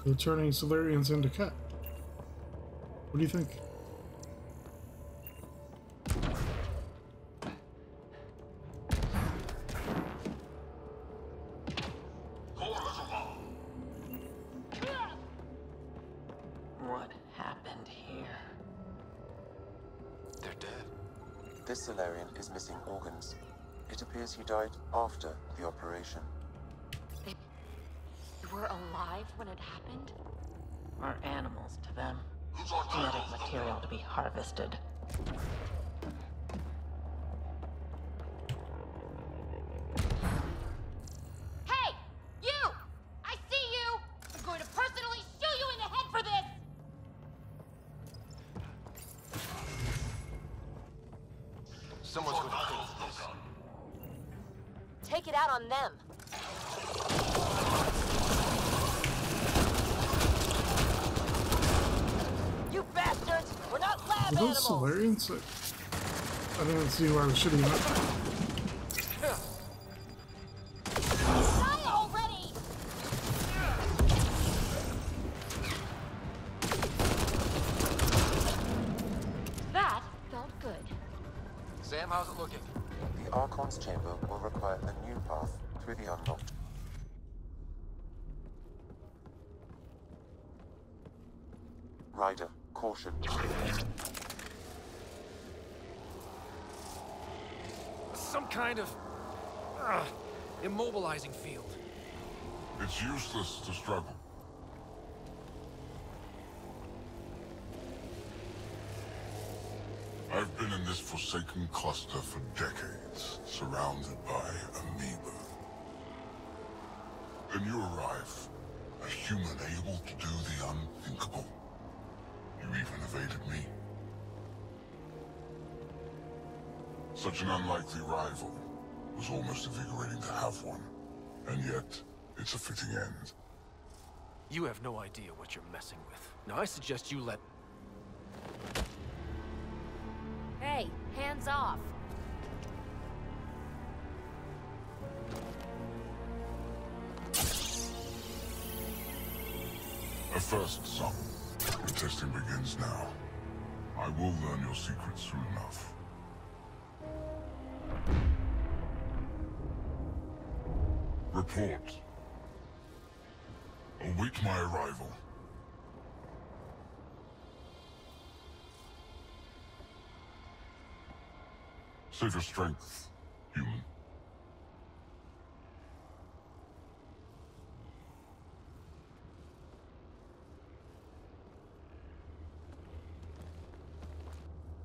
They're turning Salarians into kett. What do you think? Out on them. You bastards! We're not lab Are those animals! Salarians? I didn't see why I was shooting kind of uh, immobilizing field. It's useless to struggle. I've been in this forsaken cluster for decades, surrounded by amoeba. Then you arrive, a human able to do the unthinkable. You even evaded me. Such an unlikely rival was almost invigorating to have one. And yet, it's a fitting end. You have no idea what you're messing with. Now I suggest you let Hey, hands off. A first, son. The testing begins now. I will learn your secrets soon enough. Report. Await my arrival. Save your strength, human.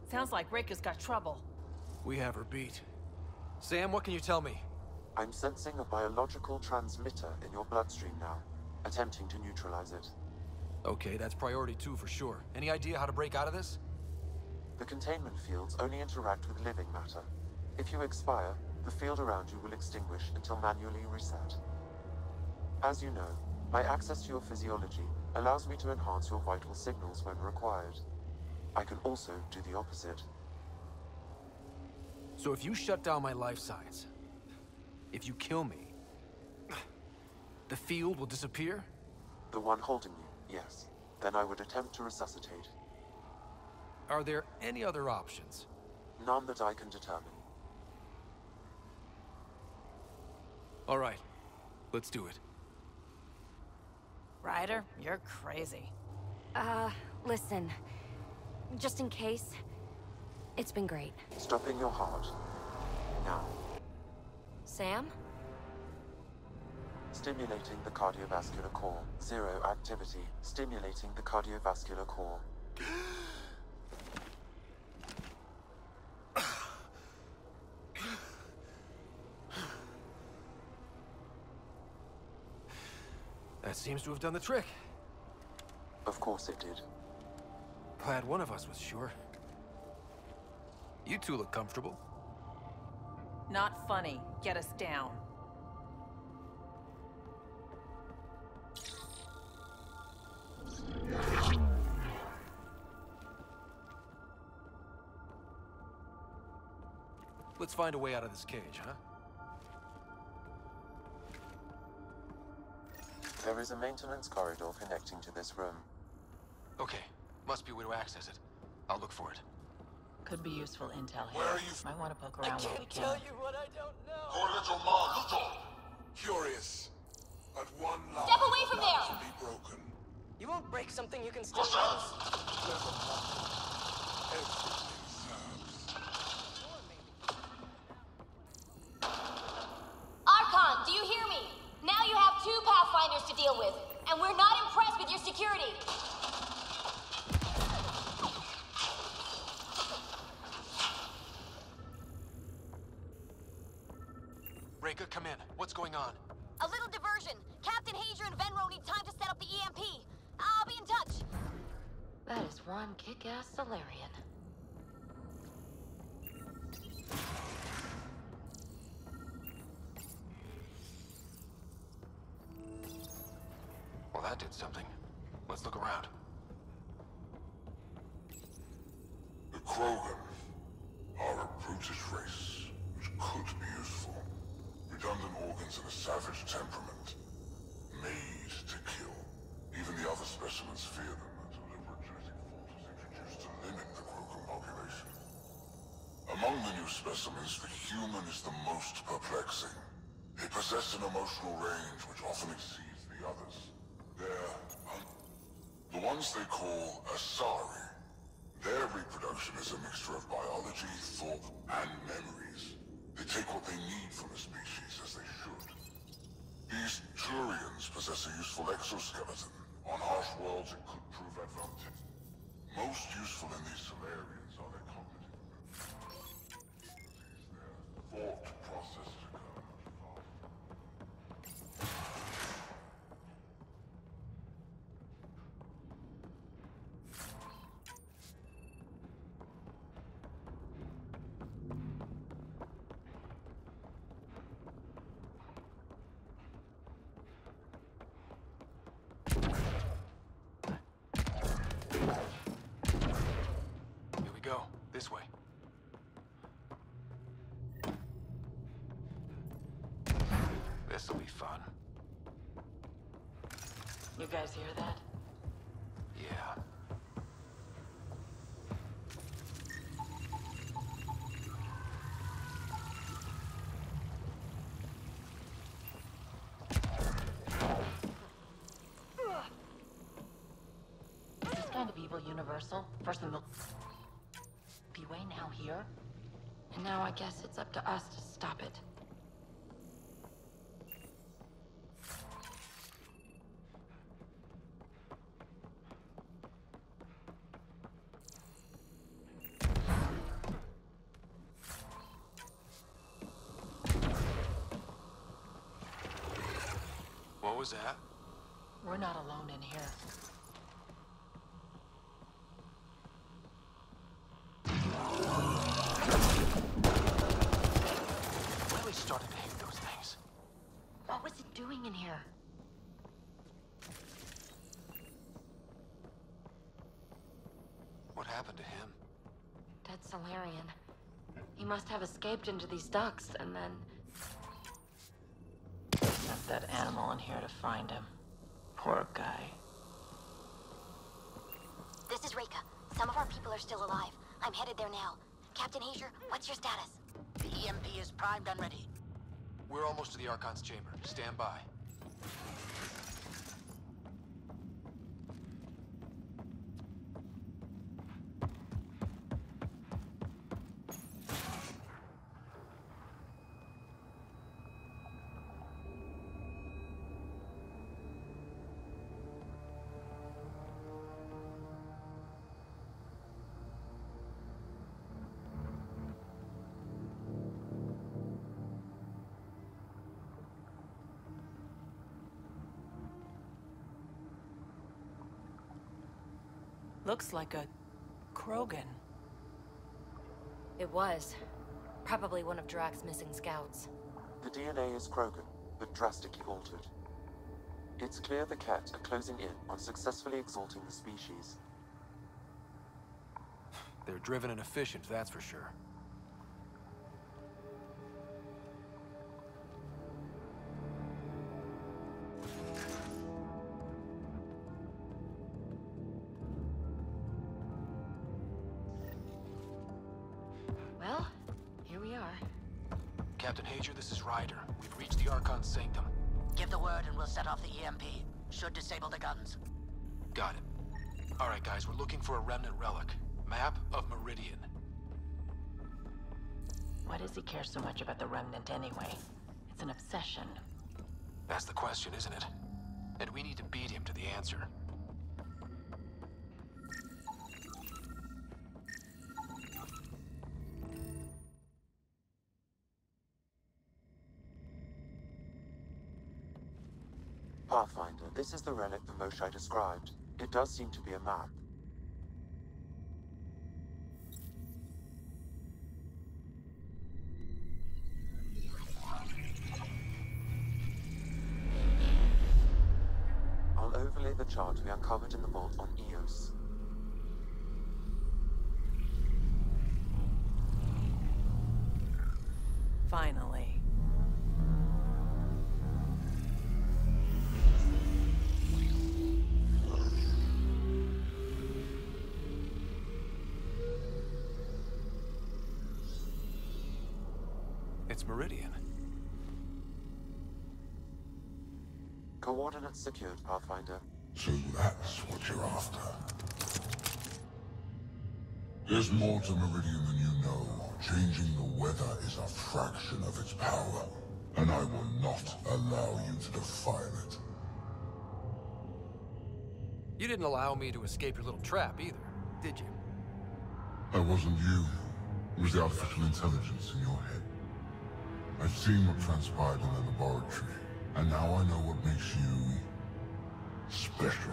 Sounds like Rick has got trouble. We have her beat. Sam, what can you tell me? I'm sensing a biological transmitter in your bloodstream now, attempting to neutralize it. Okay, that's priority two for sure. Any idea how to break out of this? The containment fields only interact with living matter. If you expire, the field around you will extinguish until manually reset. As you know, my access to your physiology allows me to enhance your vital signals when required. I can also do the opposite. So if you shut down my life signs, if you kill me, the field will disappear? The one holding you, yes. Then I would attempt to resuscitate. Are there any other options? None that I can determine. All right, let's do it. Ryder, you're crazy. Uh, listen. Just in case, it's been great. Stopping your heart. Now. Sam? Stimulating the cardiovascular core. Zero activity. Stimulating the cardiovascular core. That seems to have done the trick. Of course it did. Glad one of us was sure. You two look comfortable. Not funny. Get us down. Let's find a way out of this cage, huh? There is a maintenance corridor connecting to this room. Okay. Must be a way to access it. I'll look for it. Could be useful intel here. Where are you? Might want to poke around while we can. what I don't know. Corleto Ma Luto! Curious. But one last Step away from there! be broken. You won't break something you can still use. Archon, do you hear me? Now you have two Pathfinders to deal with, and we're not impressed with your security. Raeka, come in. What's going on? A little diversion. Captain Hayjer and Venro need time to set up the EMP. I'll be in touch. That is one kick-ass Salarian. Well, that did something. Let's look around. The Krogan are a brutish race, which could be useful. Redundant organs and a savage temperament. Made to kill. Even the other specimens fear them. A deliberate genetic fault was introduced to limit the Krogan population. Among the new specimens, the human is the most perplexing. They possess an emotional range which often exceeds the others. They're... un- the ones they call Asari. Their reproduction is a mixture of biology, thought, and memories. They take what they need from the species as they should. These Turians possess a useful exoskeleton. On harsh worlds, it could prove advantage. Most useful in these Salarians This'll be fun. You guys hear that? Yeah. Is this kind of evil universal? First the Way now here? And now I guess it's up to us to stop it. Was that? We're not alone in here. Really starting to hate those things. What was it doing in here? What happened to him? Dead Salarian. He must have escaped into these ducts and then... that here to find him. Poor guy. This is Raeka. Some of our people are still alive. I'm headed there now. Captain Hayjer, what's your status? The EMP is primed and ready. We're almost to the Archon's chamber. Stand by. Looks like a Krogan. It was. Probably one of Drack's missing scouts. The DNA is Krogan, but drastically altered. It's clear the Kett are closing in on successfully exalting the species. They're driven and efficient, that's for sure. The relic the Moshae described. It does seem to be a map. Coordinates secured, Pathfinder. So that's what you're after. There's more to Meridian than you know. Changing the weather is a fraction of its power, and I will not allow you to defile it. You didn't allow me to escape your little trap either, did you? I wasn't you. It was the artificial intelligence in your head. I've seen what transpired in the laboratory, and now I know what makes you... special.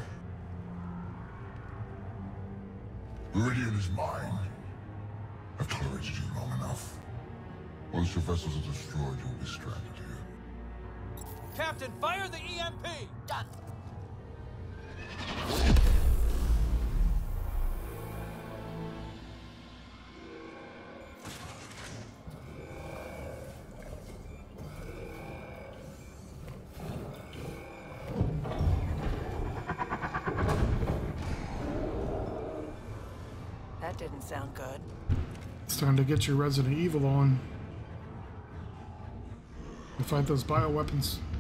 Meridian is mine. I've tolerated you long enough. Once your vessels are destroyed, you'll be stranded here. Captain, fire the EMP! Done. Didn't sound good. It's time to get your Resident Evil on. And fight those bioweapons. Oh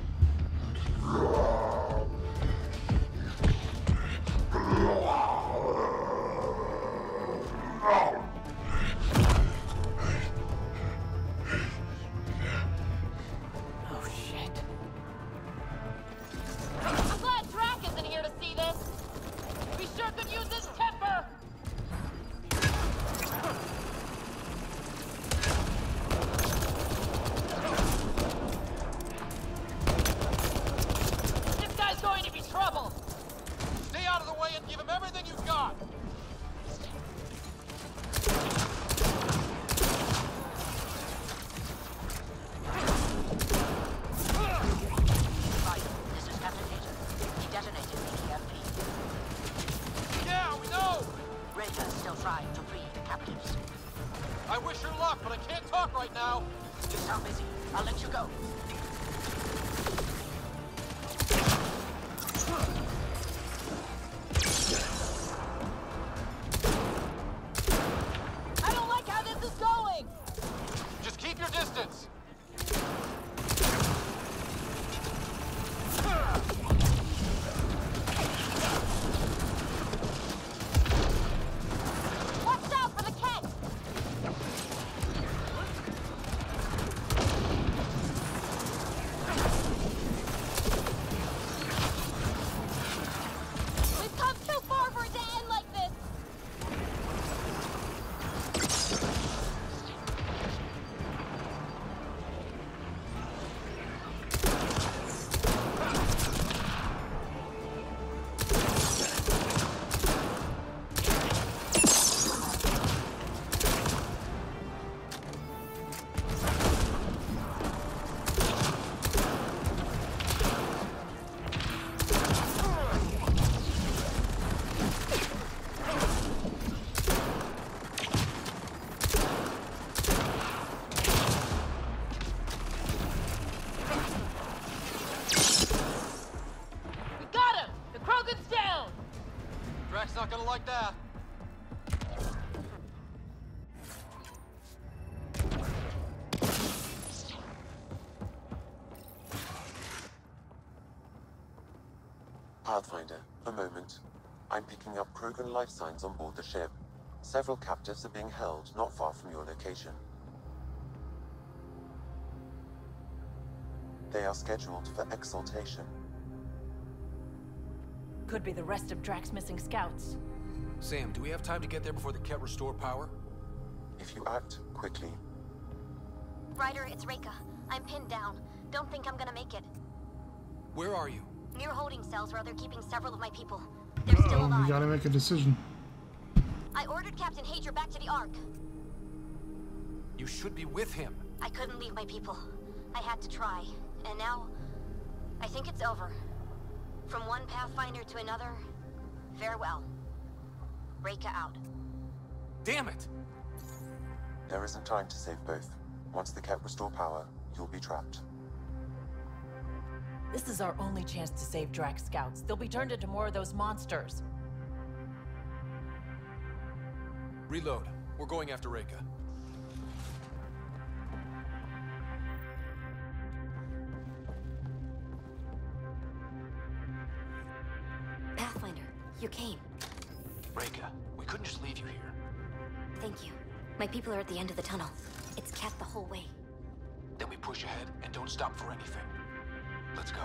I'm picking up Krogan life signs on board the ship. Several captives are being held not far from your location. They are scheduled for exaltation. Could be the rest of Drack's missing scouts. Sam, do we have time to get there before the Kett restore power? If you act quickly. Ryder, it's Raeka. I'm pinned down. Don't think I'm gonna make it. Where are you? Near holding cells where they're keeping several of my people. Uh-oh, we gotta make a decision. I ordered Captain Hayjer back to the Ark. You should be with him. I couldn't leave my people. I had to try. And now, I think it's over. From one Pathfinder to another, farewell. Raeka out. Damn it! There isn't time to save both. Once the Kett restore power, you'll be trapped. This is our only chance to save Drack's scouts. They'll be turned into more of those monsters. Reload. We're going after Raeka. Pathfinder, you came. Raeka, we couldn't just leave you here. Thank you. My people are at the end of the tunnel. It's Kett the whole way. Then we push ahead and don't stop for anything. Let's go.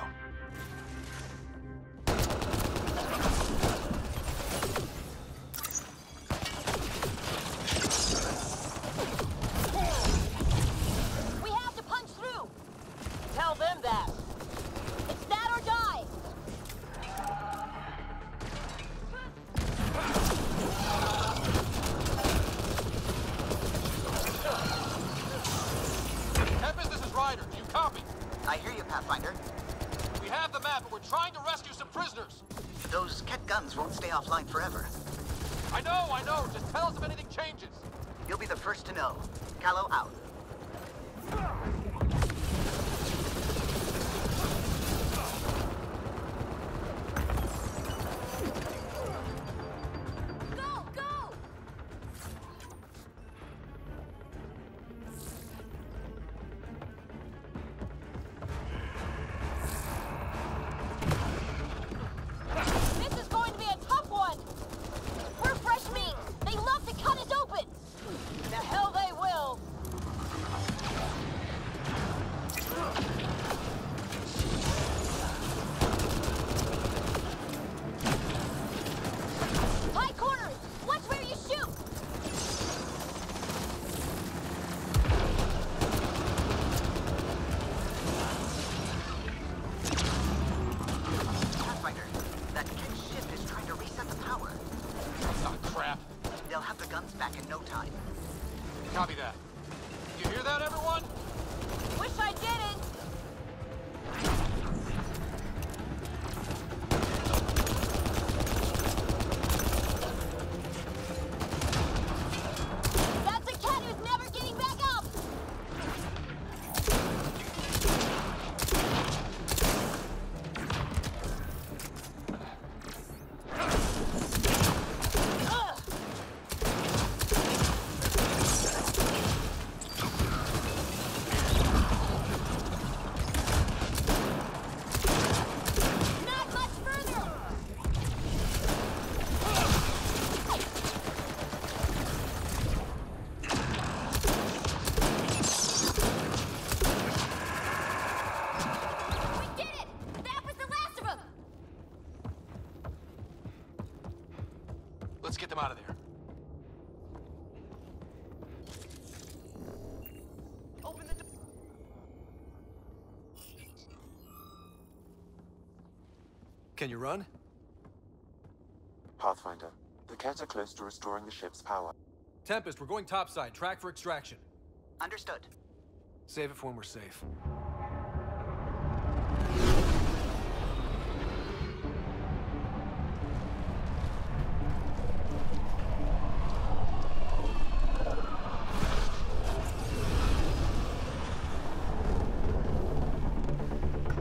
Won't stay offline forever. I know, I know. Just tell us if anything changes. You'll be the first to know. Kallo out. Can you run? Pathfinder, the Kett are close to restoring the ship's power. Tempest, we're going topside. Track for extraction. Understood. Save it for when we're safe.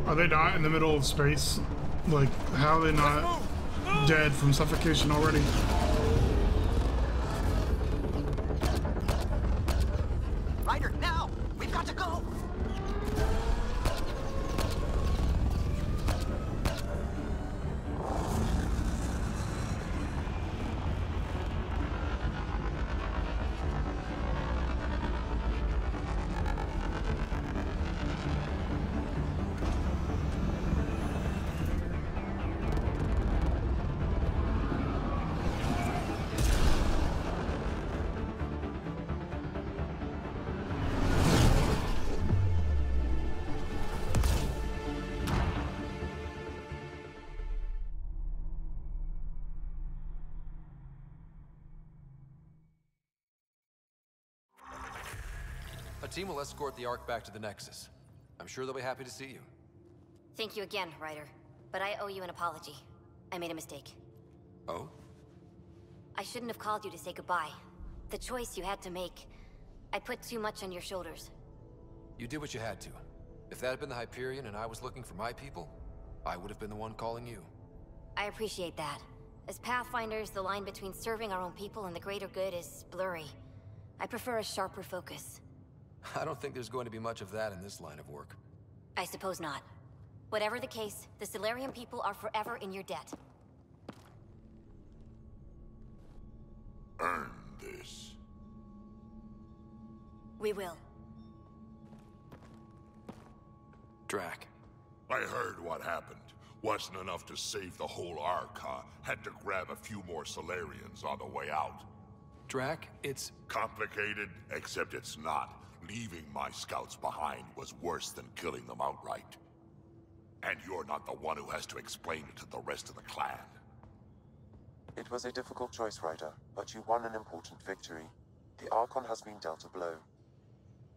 Are they not in the middle of space? Like, how are they not dead from suffocation already? Team will escort the Ark back to the Nexus. I'm sure they'll be happy to see you. Thank you again, Ryder. But I owe you an apology. I made a mistake. Oh? I shouldn't have called you to say goodbye. The choice you had to make. I put too much on your shoulders. You did what you had to. If that had been the Hyperion and I was looking for my people, I would have been the one calling you. I appreciate that. As Pathfinders, the line between serving our own people and the greater good is blurry. I prefer a sharper focus. I don't think there's going to be much of that in this line of work. I suppose not. Whatever the case, the Salarian people are forever in your debt. Earn this. We will. Drack. I heard what happened. Wasn't enough to save the whole Arca. Had to grab a few more Salarians on the way out. Drack, it's... Complicated, except it's not. Leaving my scouts behind was worse than killing them outright. And you're not the one who has to explain it to the rest of the clan. It was a difficult choice, Ryder, but you won an important victory. The Archon has been dealt a blow.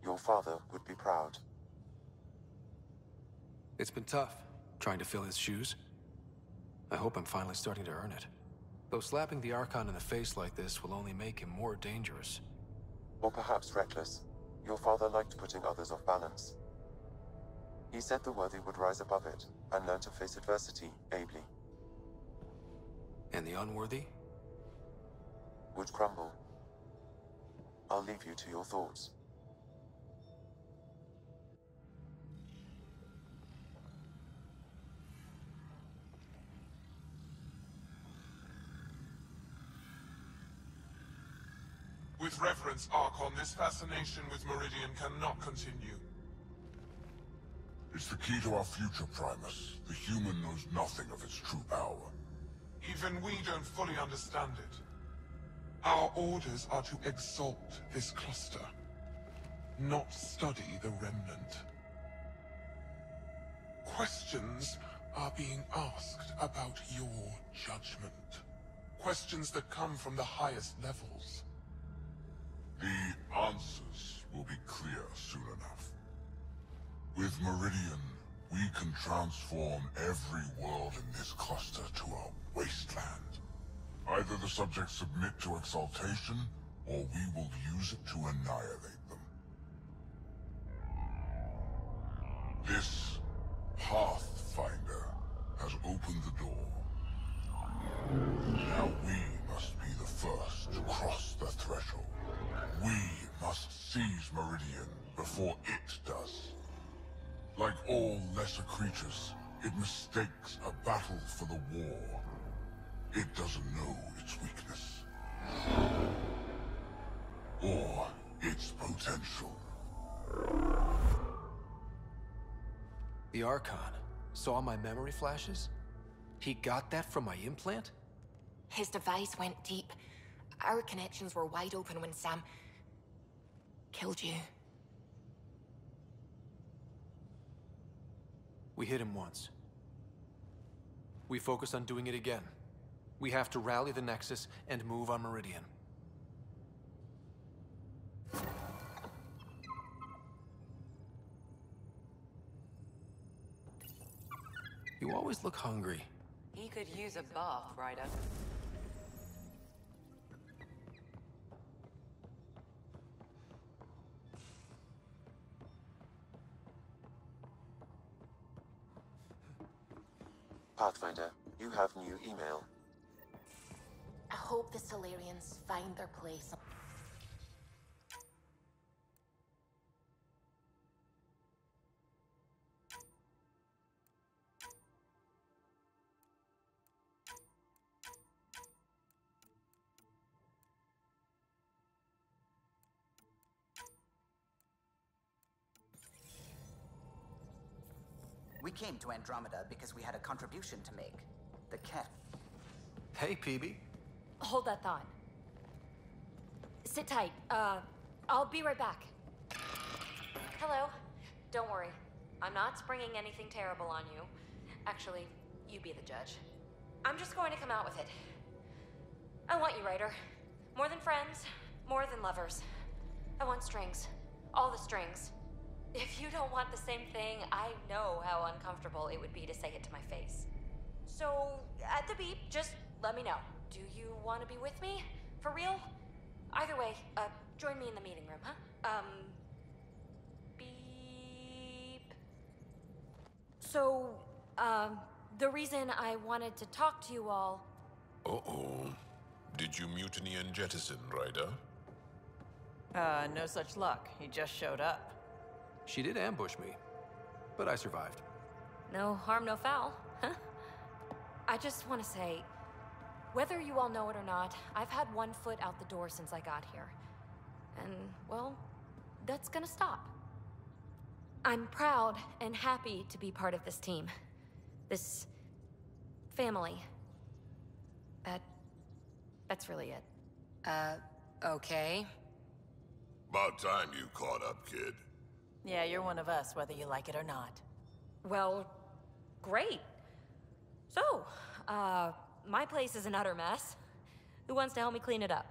Your father would be proud. It's been tough, trying to fill his shoes. I hope I'm finally starting to earn it. Though slapping the Archon in the face like this will only make him more dangerous. Or perhaps reckless. Your father liked putting others off balance. He said the worthy would rise above it and learn to face adversity ably. And the unworthy? Would crumble. I'll leave you to your thoughts. With reverence, Archon, this fascination with Meridian cannot continue. It's the key to our future, Primus. The human knows nothing of its true power. Even we don't fully understand it. Our orders are to exalt this cluster, not study the Remnant. Questions are being asked about your judgment. Questions that come from the highest levels. The answers will be clear soon enough. With Meridian, we can transform every world in this cluster to a wasteland. Either the subjects submit to exaltation, or we will use it to annihilate them. This Pathfinder has opened the door. Now we must be the first to cross the threshold. We must seize Meridian before it does. Like all lesser creatures, it mistakes a battle for the war. It doesn't know its weakness. Or its potential. The Archon saw my memory flashes? He got that from my implant? His device went deep. Our connections were wide open when Sam... killed you. We hit him once. We focus on doing it again. We have to rally the Nexus and move on Meridian. You always look hungry. He could use a bath, Ryder. Pathfinder, you have new email. I hope the Salarians find their place. We came to Andromeda because we had a contribution to make. The cat. Hey, Peebee. Hold that thought. Sit tight. Uh, I'll be right back. Hello. Don't worry. I'm not springing anything terrible on you. Actually, you be the judge. I'm just going to come out with it. I want you, Ryder. More than friends, more than lovers. I want strings. All the strings. If you don't want the same thing, I know how uncomfortable it would be to say it to my face. So, at the beep, just let me know. Do you want to be with me? For real? Either way, uh, join me in the meeting room, huh? Um. Beep. So, um, the reason I wanted to talk to you all. Uh-oh. Did you mutiny and jettison, Ryder? Uh, no such luck. He just showed up. She did ambush me, but I survived. No harm, no foul, huh? I just want to say, whether you all know it or not, I've had one foot out the door since I got here. And, well, that's gonna stop. I'm proud and happy to be part of this team. This family. That. That's really it. Uh, okay. About time you caught up, kid. Yeah, you're one of us, whether you like it or not. Well, great. So, uh, my place is an utter mess. Who wants to help me clean it up?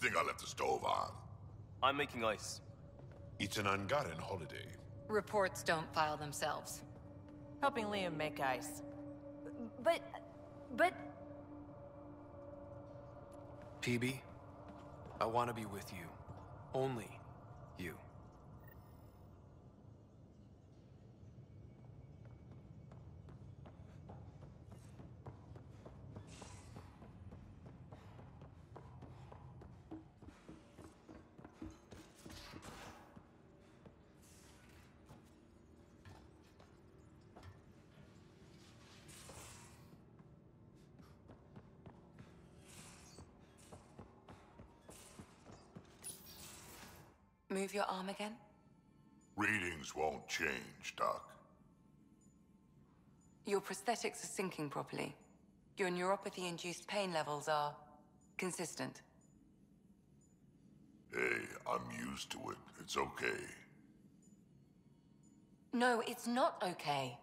Think I left the stove on. I'm making ice. It's an Angaran holiday. Reports don't file themselves. Helping Liam make ice. But. but. Peebee, I want to be with you. Only you. Move your arm again? Readings won't change, Doc. Your prosthetics are syncing properly. Your neuropathy-induced pain levels are consistent. Hey, I'm used to it. It's okay. No, it's not okay.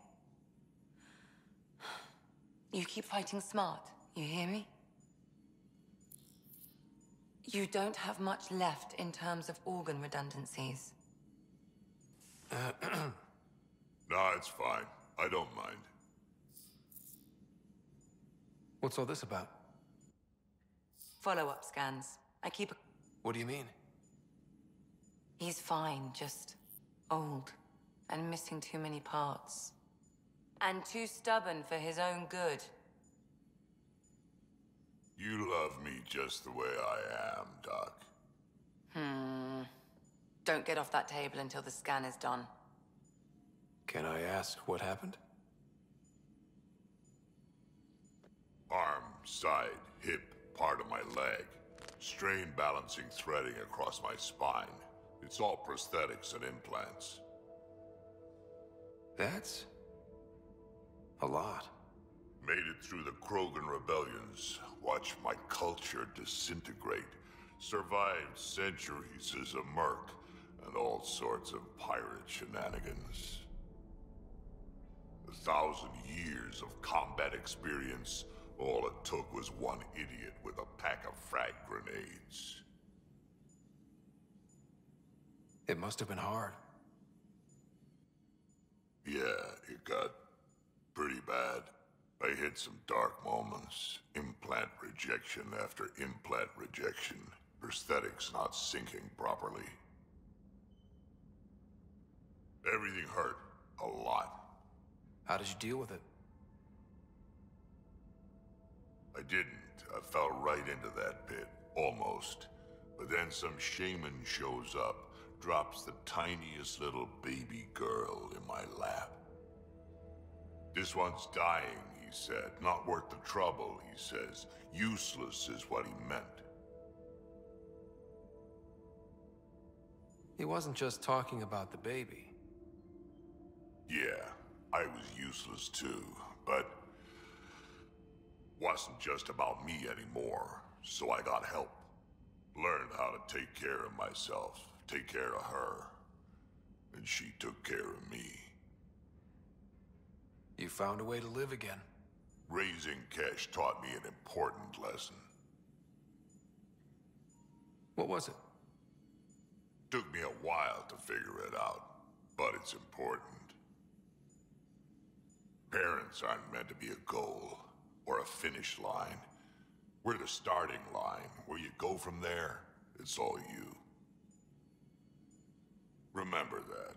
You keep fighting smart, you hear me? You don't have much left in terms of organ redundancies. Nah, it's fine. I don't mind. What's all this about? Follow-up scans. I keep a... What do you mean? He's fine, just old and missing too many parts. And too stubborn for his own good. You love me just the way I am, Doc. Hmm. Don't get off that table until the scan is done. Can I ask what happened? Arm, side, hip, part of my leg. Strain balancing threading across my spine. It's all prosthetics and implants. That's... a lot. Made it through the Krogan rebellions. Watched my culture disintegrate. Survived centuries as a merc. And all sorts of pirate shenanigans. A thousand years of combat experience. All it took was one idiot with a pack of frag grenades. It must have been hard. Yeah, it got pretty bad. I hit some dark moments. Implant rejection after implant rejection. Prosthetics not sinking properly. Everything hurt. A lot. How did you deal with it? I didn't. I fell right into that pit. Almost. But then some shaman shows up, drops the tiniest little baby girl in my lap. This one's dying, said. Not worth the trouble, he says. Useless is what he meant. He wasn't just talking about the baby. Yeah, I was useless too, but wasn't just about me anymore, so I got help. Learned how to take care of myself, take care of her. And she took care of me. You found a way to live again. Raising Kesh taught me an important lesson. What was it? Took me a while to figure it out, but it's important. Parents aren't meant to be a goal or a finish line. We're the starting line. Where you go from there, it's all you. Remember that.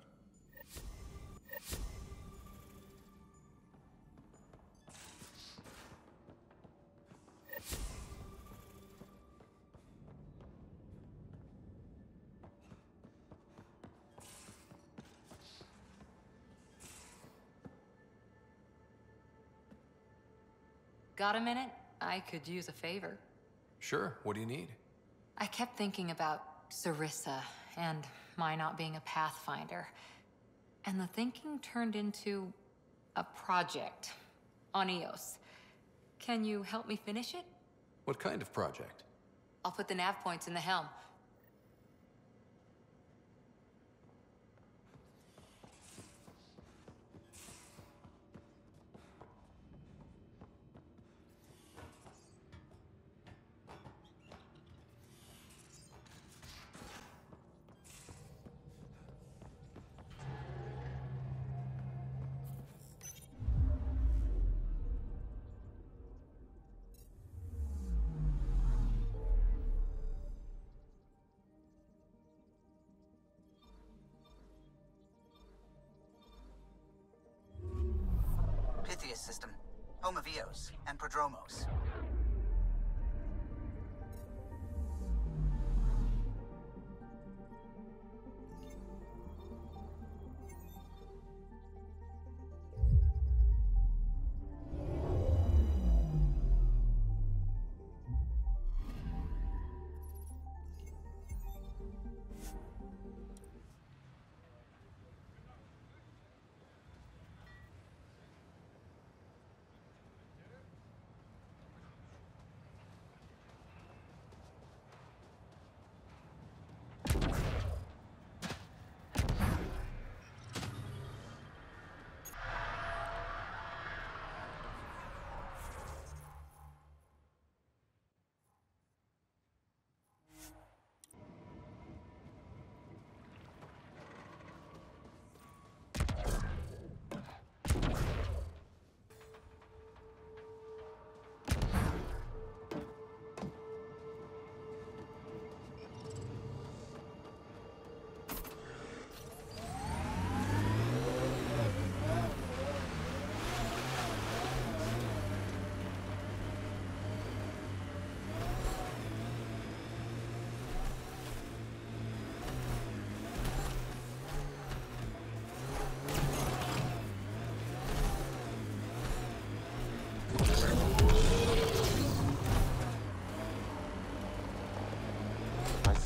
Got a minute? I could use a favor. Sure, what do you need? I kept thinking about Sarissa and my not being a Pathfinder. And the thinking turned into a project on Eos. Can you help me finish it? What kind of project? I'll put the nav points in the helm. Eos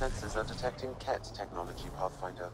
sensors are detecting Kett technology, Pathfinder.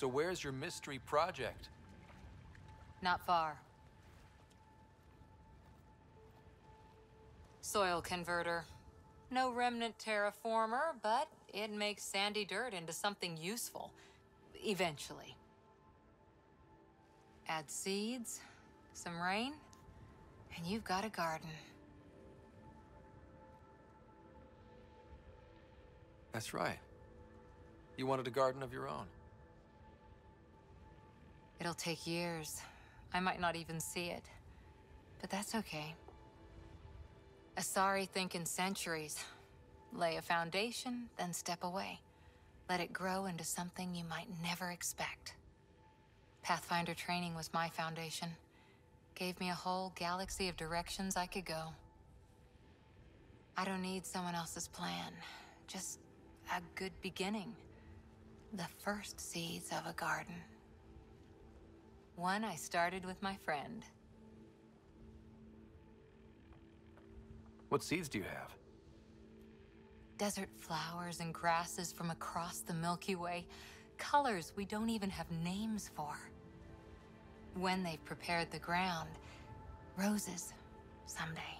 So where's your mystery project? Not far. Soil converter. No remnant terraformer, but it makes sandy dirt into something useful. Eventually. Add seeds, some rain, and you've got a garden. That's right. You wanted a garden of your own. It'll take years. I might not even see it. But that's okay. Asari think in centuries. Lay a foundation, then step away. Let it grow into something you might never expect. Pathfinder training was my foundation. Gave me a whole galaxy of directions I could go. I don't need someone else's plan. Just a good beginning. The first seeds of a garden. One I started with my friend. What seeds do you have? Desert flowers and grasses from across the Milky Way. Colors we don't even have names for. When they've prepared the ground, roses someday.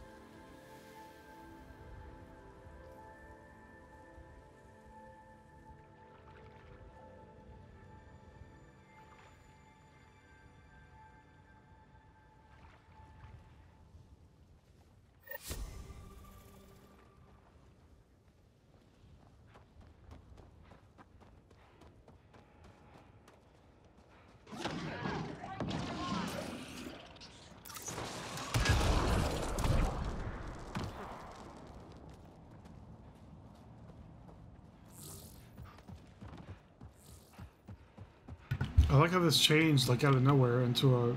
like how this changed like out of nowhere into a.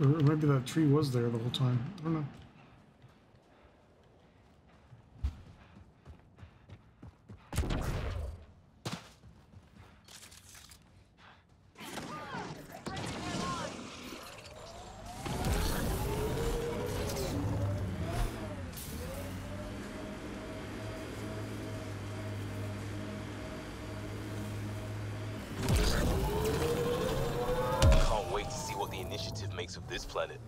Or maybe that tree was there the whole time. I don't know. Initiative of this planet.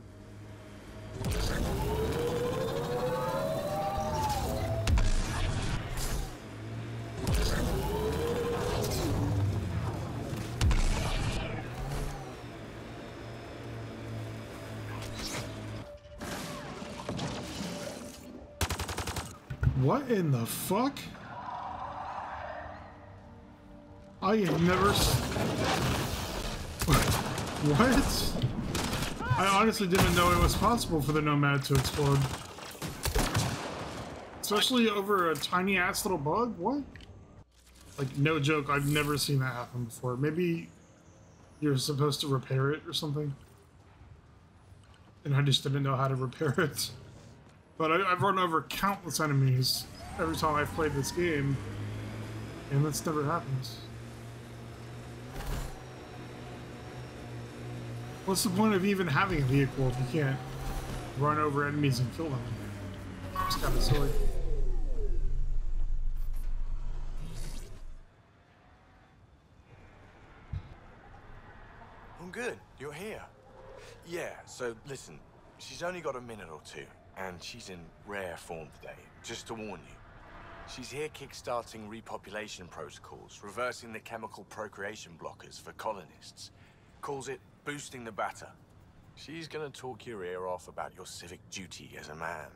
What in the fuck? I have never. what? I honestly didn't know it was possible for the Nomad to explode. Especially over a tiny ass little bug? What? Like, no joke, I've never seen that happen before. Maybe you're supposed to repair it or something? And I just didn't know how to repair it. But I, I've run over countless enemies every time I've played this game, and that's never happened. What's the point of even having a vehicle if you can't run over enemies and kill them? It's kind of silly. I'm good. You're here. Yeah, so listen, she's only got a minute or two, and she's in rare form today, just to warn you. She's here kickstarting repopulation protocols, reversing the chemical procreation blockers for colonists. Calls it boosting the batter. She's gonna talk your ear off about your civic duty as a man.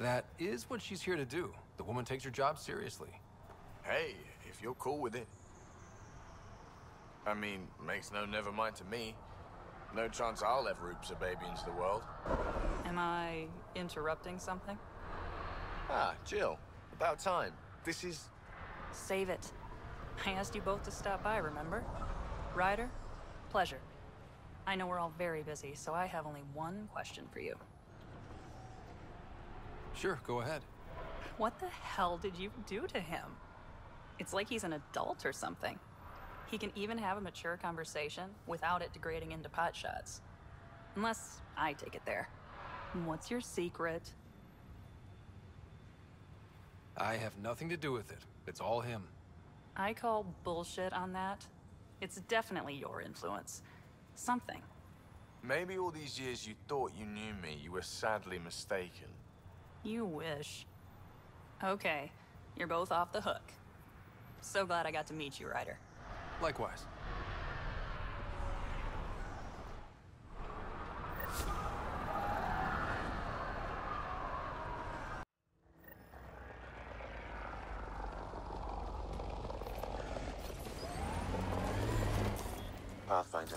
That is what she's here to do. The woman takes her job seriously. Hey, if you're cool with it. I mean, makes no never mind to me. No chance I'll ever oops a baby into the world. Am I interrupting something? Ah, Jill. About time. This is... Save it. I asked you both to stop by, remember? Ryder, pleasure. I know we're all very busy, so I have only one question for you. Sure, go ahead. What the hell did you do to him? It's like he's an adult or something. He can even have a mature conversation without it degrading into pot shots. Unless I take it there. What's your secret? I have nothing to do with it. It's all him. I call bullshit on that. It's definitely your influence. Something. Maybe all these years you thought you knew me, you were sadly mistaken. You wish. Okay, you're both off the hook. So glad I got to meet you, Ryder. Likewise. Pathfinder,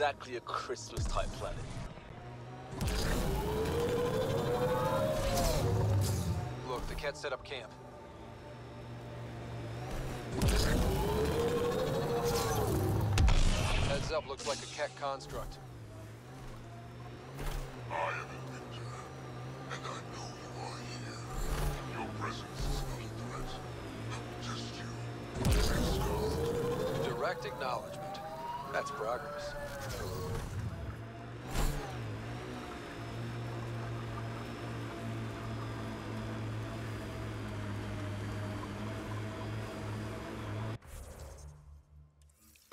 Exactly a Christmas type planet. Look, the Kett set up camp. Heads up, looks like a Kett construct. I progress.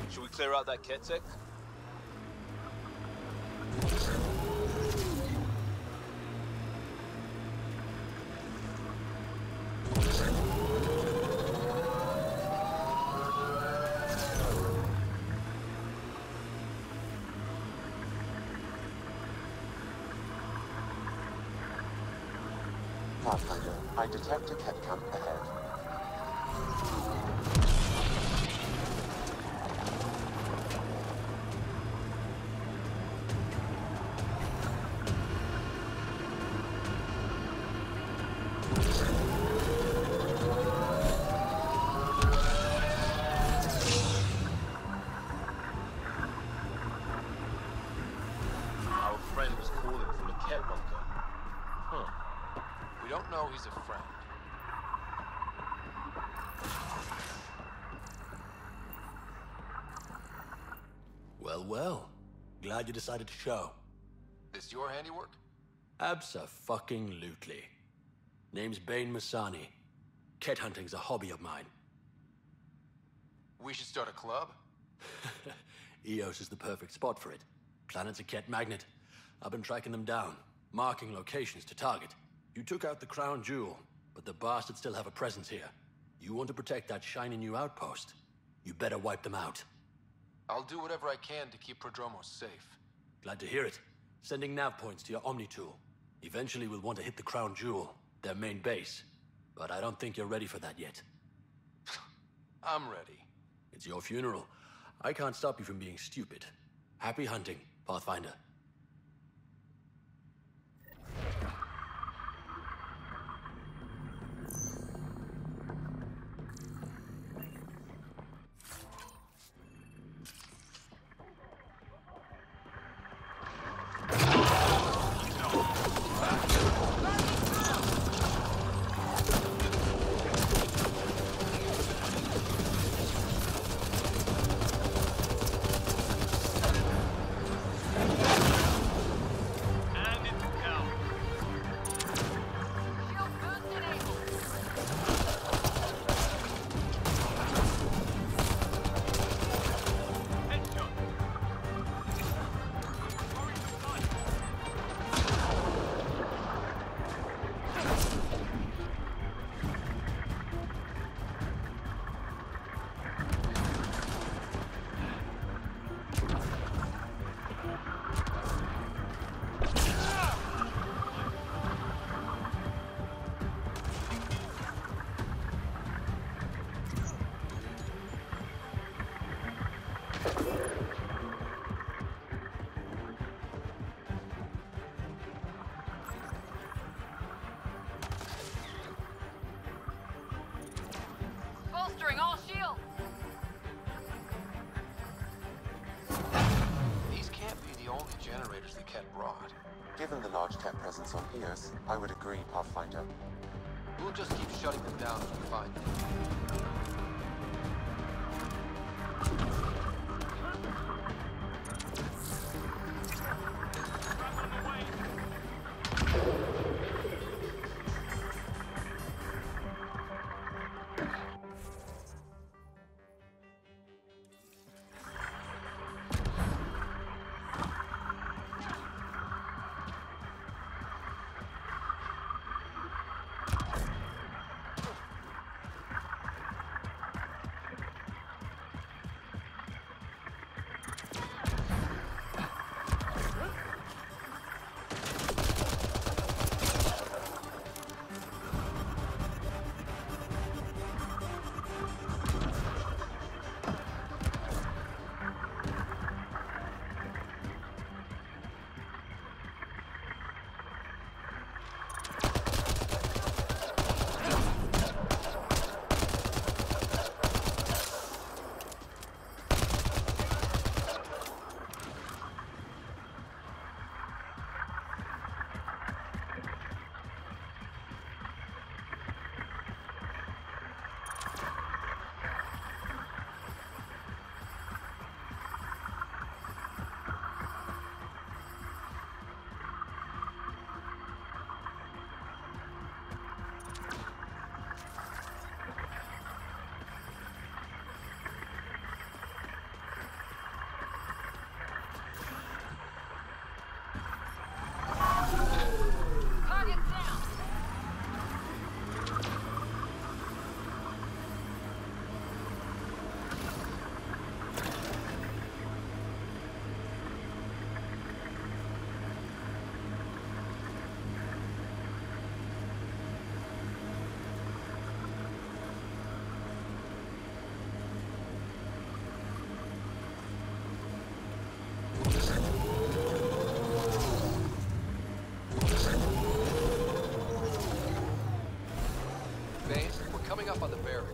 Should we clear out that Ketek? Glad you decided to show. This your handiwork? Abso-fucking-lutely. Name's Vehn Massani. Kett hunting's a hobby of mine. We should start a club? Eos is the perfect spot for it. Planet's a Kett magnet. I've been tracking them down, marking locations to target. You took out the crown jewel, but the bastards still have a presence here. You want to protect that shiny new outpost? You better wipe them out. I'll do whatever I can to keep Prodromos safe. Glad to hear it. Sending nav points to your Omni tool. Eventually we'll want to hit the crown jewel, their main base. But I don't think you're ready for that yet. I'm ready. It's your funeral. I can't stop you from being stupid. Happy hunting, Pathfinder. We'll just keep shutting them down as we find them.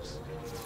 lives.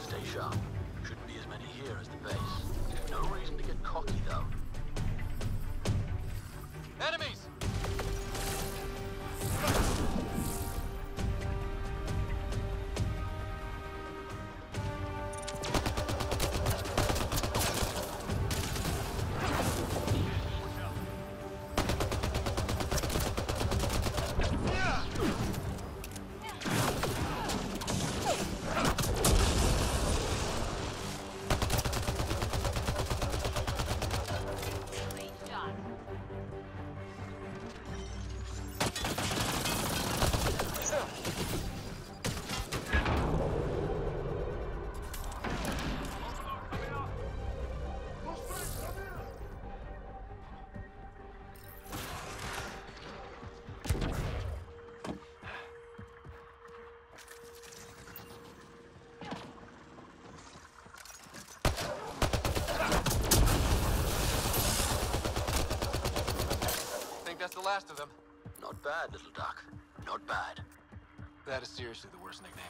Last of them? Not bad, little duck. Not bad. That is seriously the worst nickname.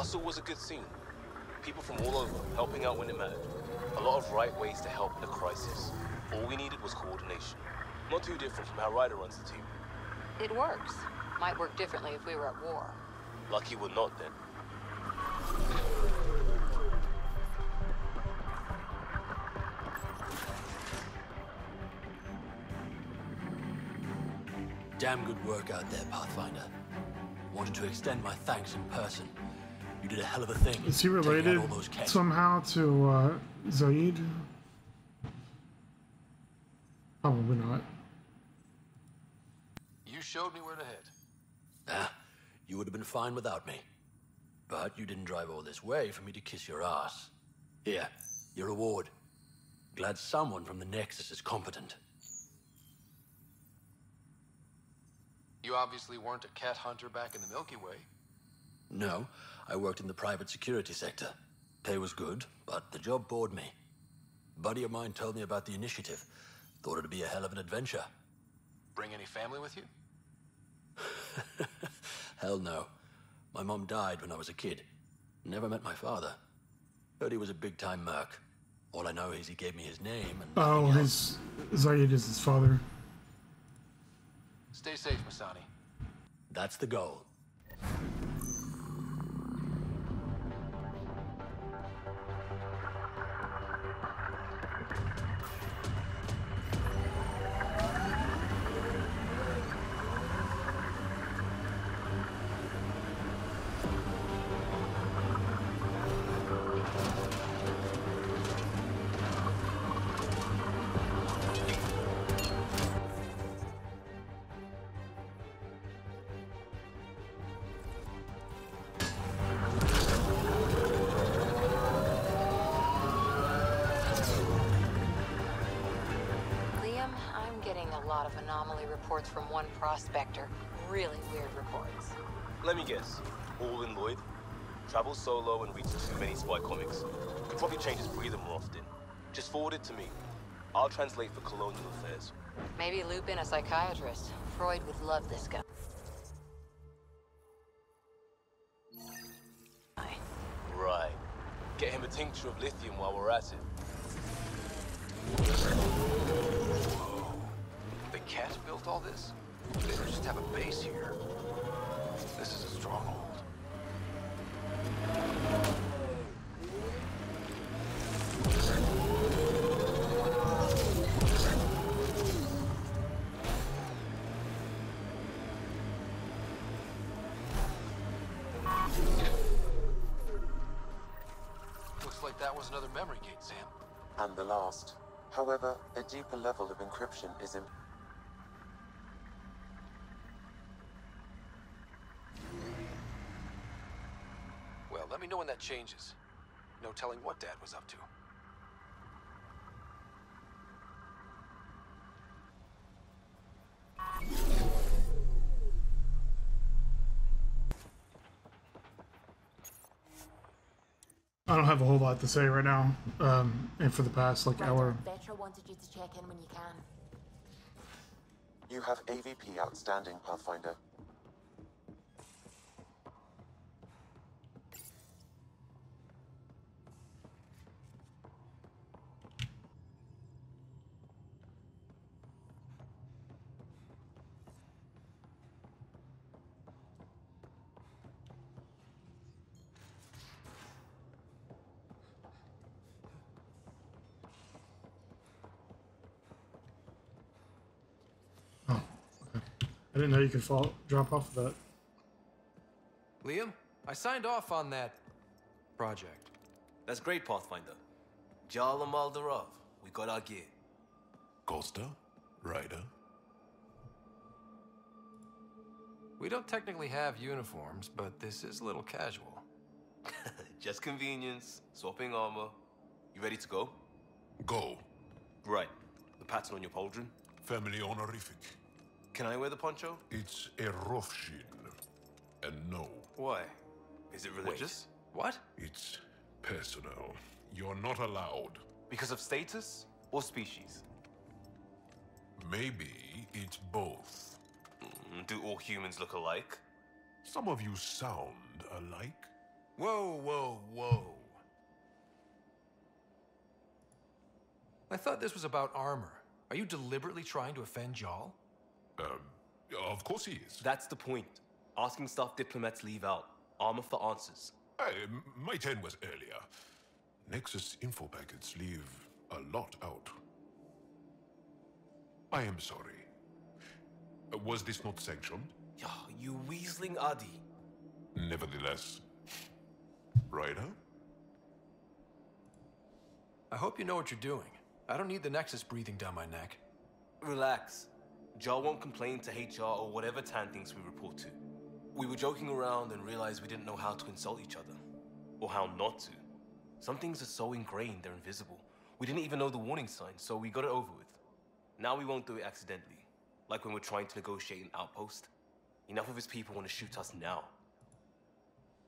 Hustle was a good scene. People from all over, helping out when it mattered. A lot of right ways to help in a crisis. All we needed was coordination. Not too different from how Ryder runs the team. It works. Might work differently if we were at war. Lucky we're not then. Damn good work out there, Pathfinder. Wanted to extend my thanks in person. You did a hell of a thing. Is he related all those Kett. somehow to uh, Zaeed? Probably not. You showed me where to head. Ah, you would have been fine without me. But you didn't drive all this way for me to kiss your ass. Here, your reward. Glad someone from the Nexus is competent. You obviously weren't a Kett hunter back in the Milky Way. No, I worked in the private security sector. Pay was good, but the job bored me. A buddy of mine told me about the initiative. Thought it'd be a hell of an adventure. Bring any family with you? Hell no. My mom died when I was a kid. Never met my father. Heard he was a big-time merc. All I know is he gave me his name and Oh, his Zaeed is his father. Stay safe, Massani. that's the goal. Prospector. Really weird reports. Let me guess. Alwyn Lloyd? Travels solo and reads too many spy comics. Could probably change his breather more often. Just forward it to me. I'll translate for colonial affairs. Maybe loop in a psychiatrist. Freud would love this guy. Right. Get him a tincture of lithium while we're at it. The cat built all this? They just have a base here. This is a stronghold. Looks like that was another memory gate, Sam. And the last. However, a deeper level of encryption is in let me know when that changes. No telling what Dad was up to. I don't have a whole lot to say right now. Um, and for the past like hour, Vetra wanted you to check in when you can. You have AVP outstanding, Pathfinder. Didn't know you could fall drop off of that. Liam, I signed off on that project. That's great, Pathfinder. Jaal Ama Darav, we got our gear. Kosta? Ryder? We don't technically have uniforms, but this is a little casual. Just convenience, swapping armor. You ready to go? Go. Right. The pattern on your pauldron? Family honorific. Can I wear the poncho? It's a Rofshin. And no. Why? Is it religious? What? It's personal. You're not allowed. Because of status or species? Maybe it's both. Mm, Do all humans look alike? Some of you sound alike. Whoa, whoa, whoa. I thought this was about armor. Are you deliberately trying to offend Jaal? Um, of course he is. That's the point. Asking stuff diplomats leave out. Armor for answers. Hey, my turn was earlier. Nexus info packets leave a lot out. I am sorry. Was this not sanctioned? Yeah, you weaseling Adi. Nevertheless. Ryder? I hope you know what you're doing. I don't need the Nexus breathing down my neck. Relax. Jaal won't complain to HR or whatever Tann thinks we report to. We were joking around and realized we didn't know how to insult each other. Or how not to. Some things are so ingrained they're invisible. We didn't even know the warning sign, so we got it over with. Now we won't do it accidentally. Like when we're trying to negotiate an outpost. Enough of his people want to shoot us now.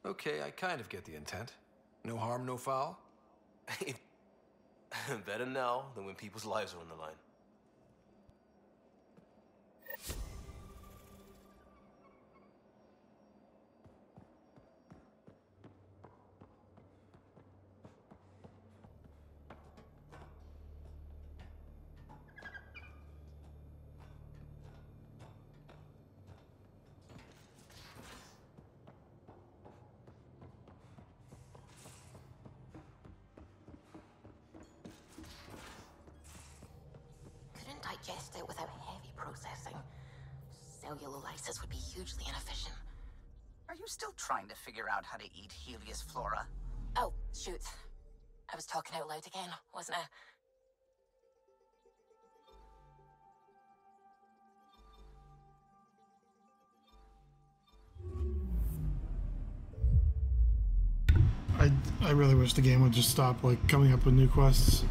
Okay, I kind of get the intent. No harm, no foul? Better now than when people's lives are on the line. Digest it without heavy processing. Cellulolysis would be hugely inefficient. Are you still trying to figure out how to eat Heleus flora? Oh, shoot. I was talking out loud again, wasn't I? I I really wish the game would just stop like coming up with new quests.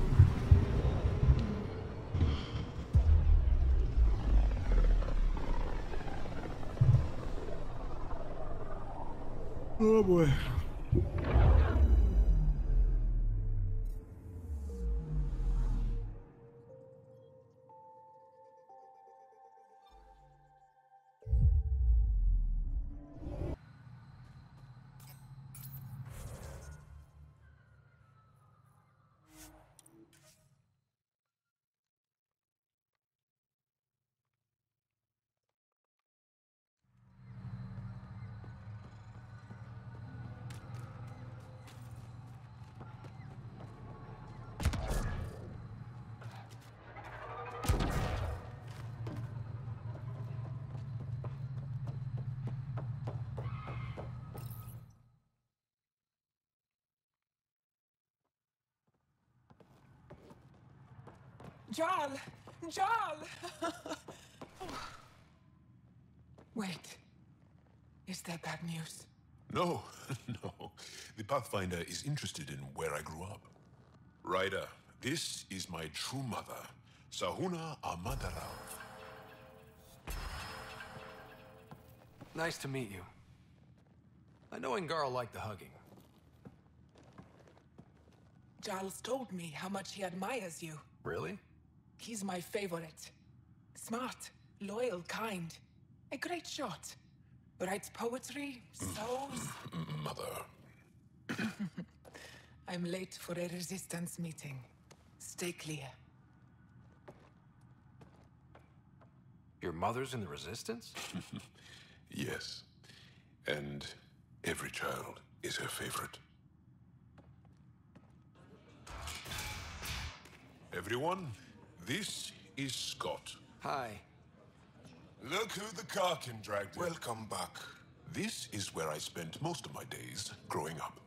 Oh boy. Jaal! Jaal! Wait. Is there bad news? No, no. The Pathfinder is interested in where I grew up. Ryder, this is my true mother, Sahuna Amadarao. Nice to meet you. I know Ingara liked the hugging. Giles told me how much he admires you. Really? He's my favorite. Smart, loyal, kind. A great shot. Writes poetry, sews. Mother. I'm late for a resistance meeting. Stay clear. Your mother's in the Resistance? yes. And every child is her favorite. Everyone, this is Scott. Hi. Look who the Karkin dragged in. Welcome back. This is where I spent most of my days growing up.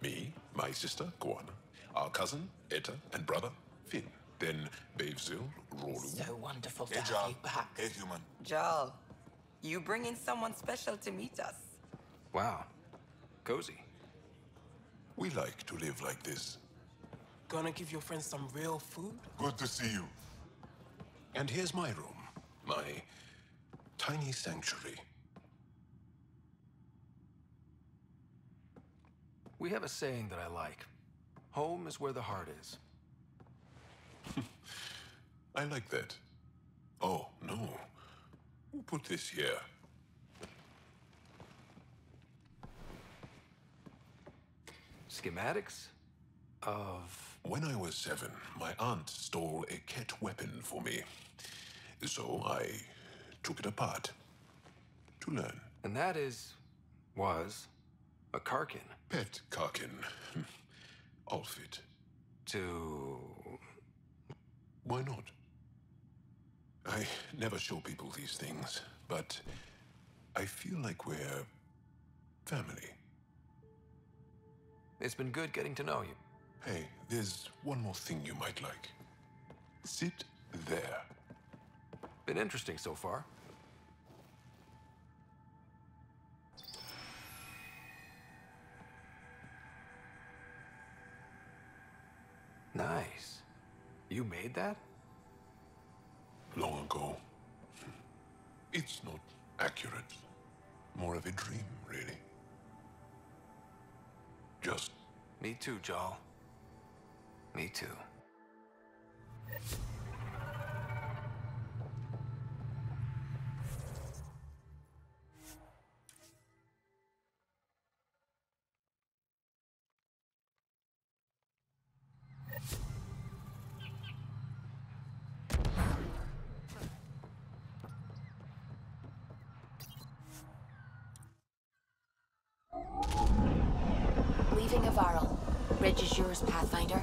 Me, my sister, Guana, our cousin, Etta, and brother, Finn. Then Bavzil, Rolu. So wonderful to Hey, have you back. Hey, human. Jaal, you bring in someone special to meet us. Wow. Cozy. We like to live like this. Gonna give your friends some real food? Good to see you. And here's my room. My tiny sanctuary. We have a saying that I like. Home is where the heart is. I like that. Oh, no. Who put this here? Schematics of. When I was seven, my aunt stole a Kett weapon for me. So I took it apart to learn. And that is. was. a Karkin. Pet Karkin. Outfit. To. Why not? I never show people these things, but I feel like we're family. It's been good getting to know you. Hey, there's one more thing you might like. Sit there. Been interesting so far. Nice. You made that? Long ago. It's not accurate. More of a dream, really. Just Me too, Jaal. Me too. Leaving Havarl. Bridge is yours, Pathfinder.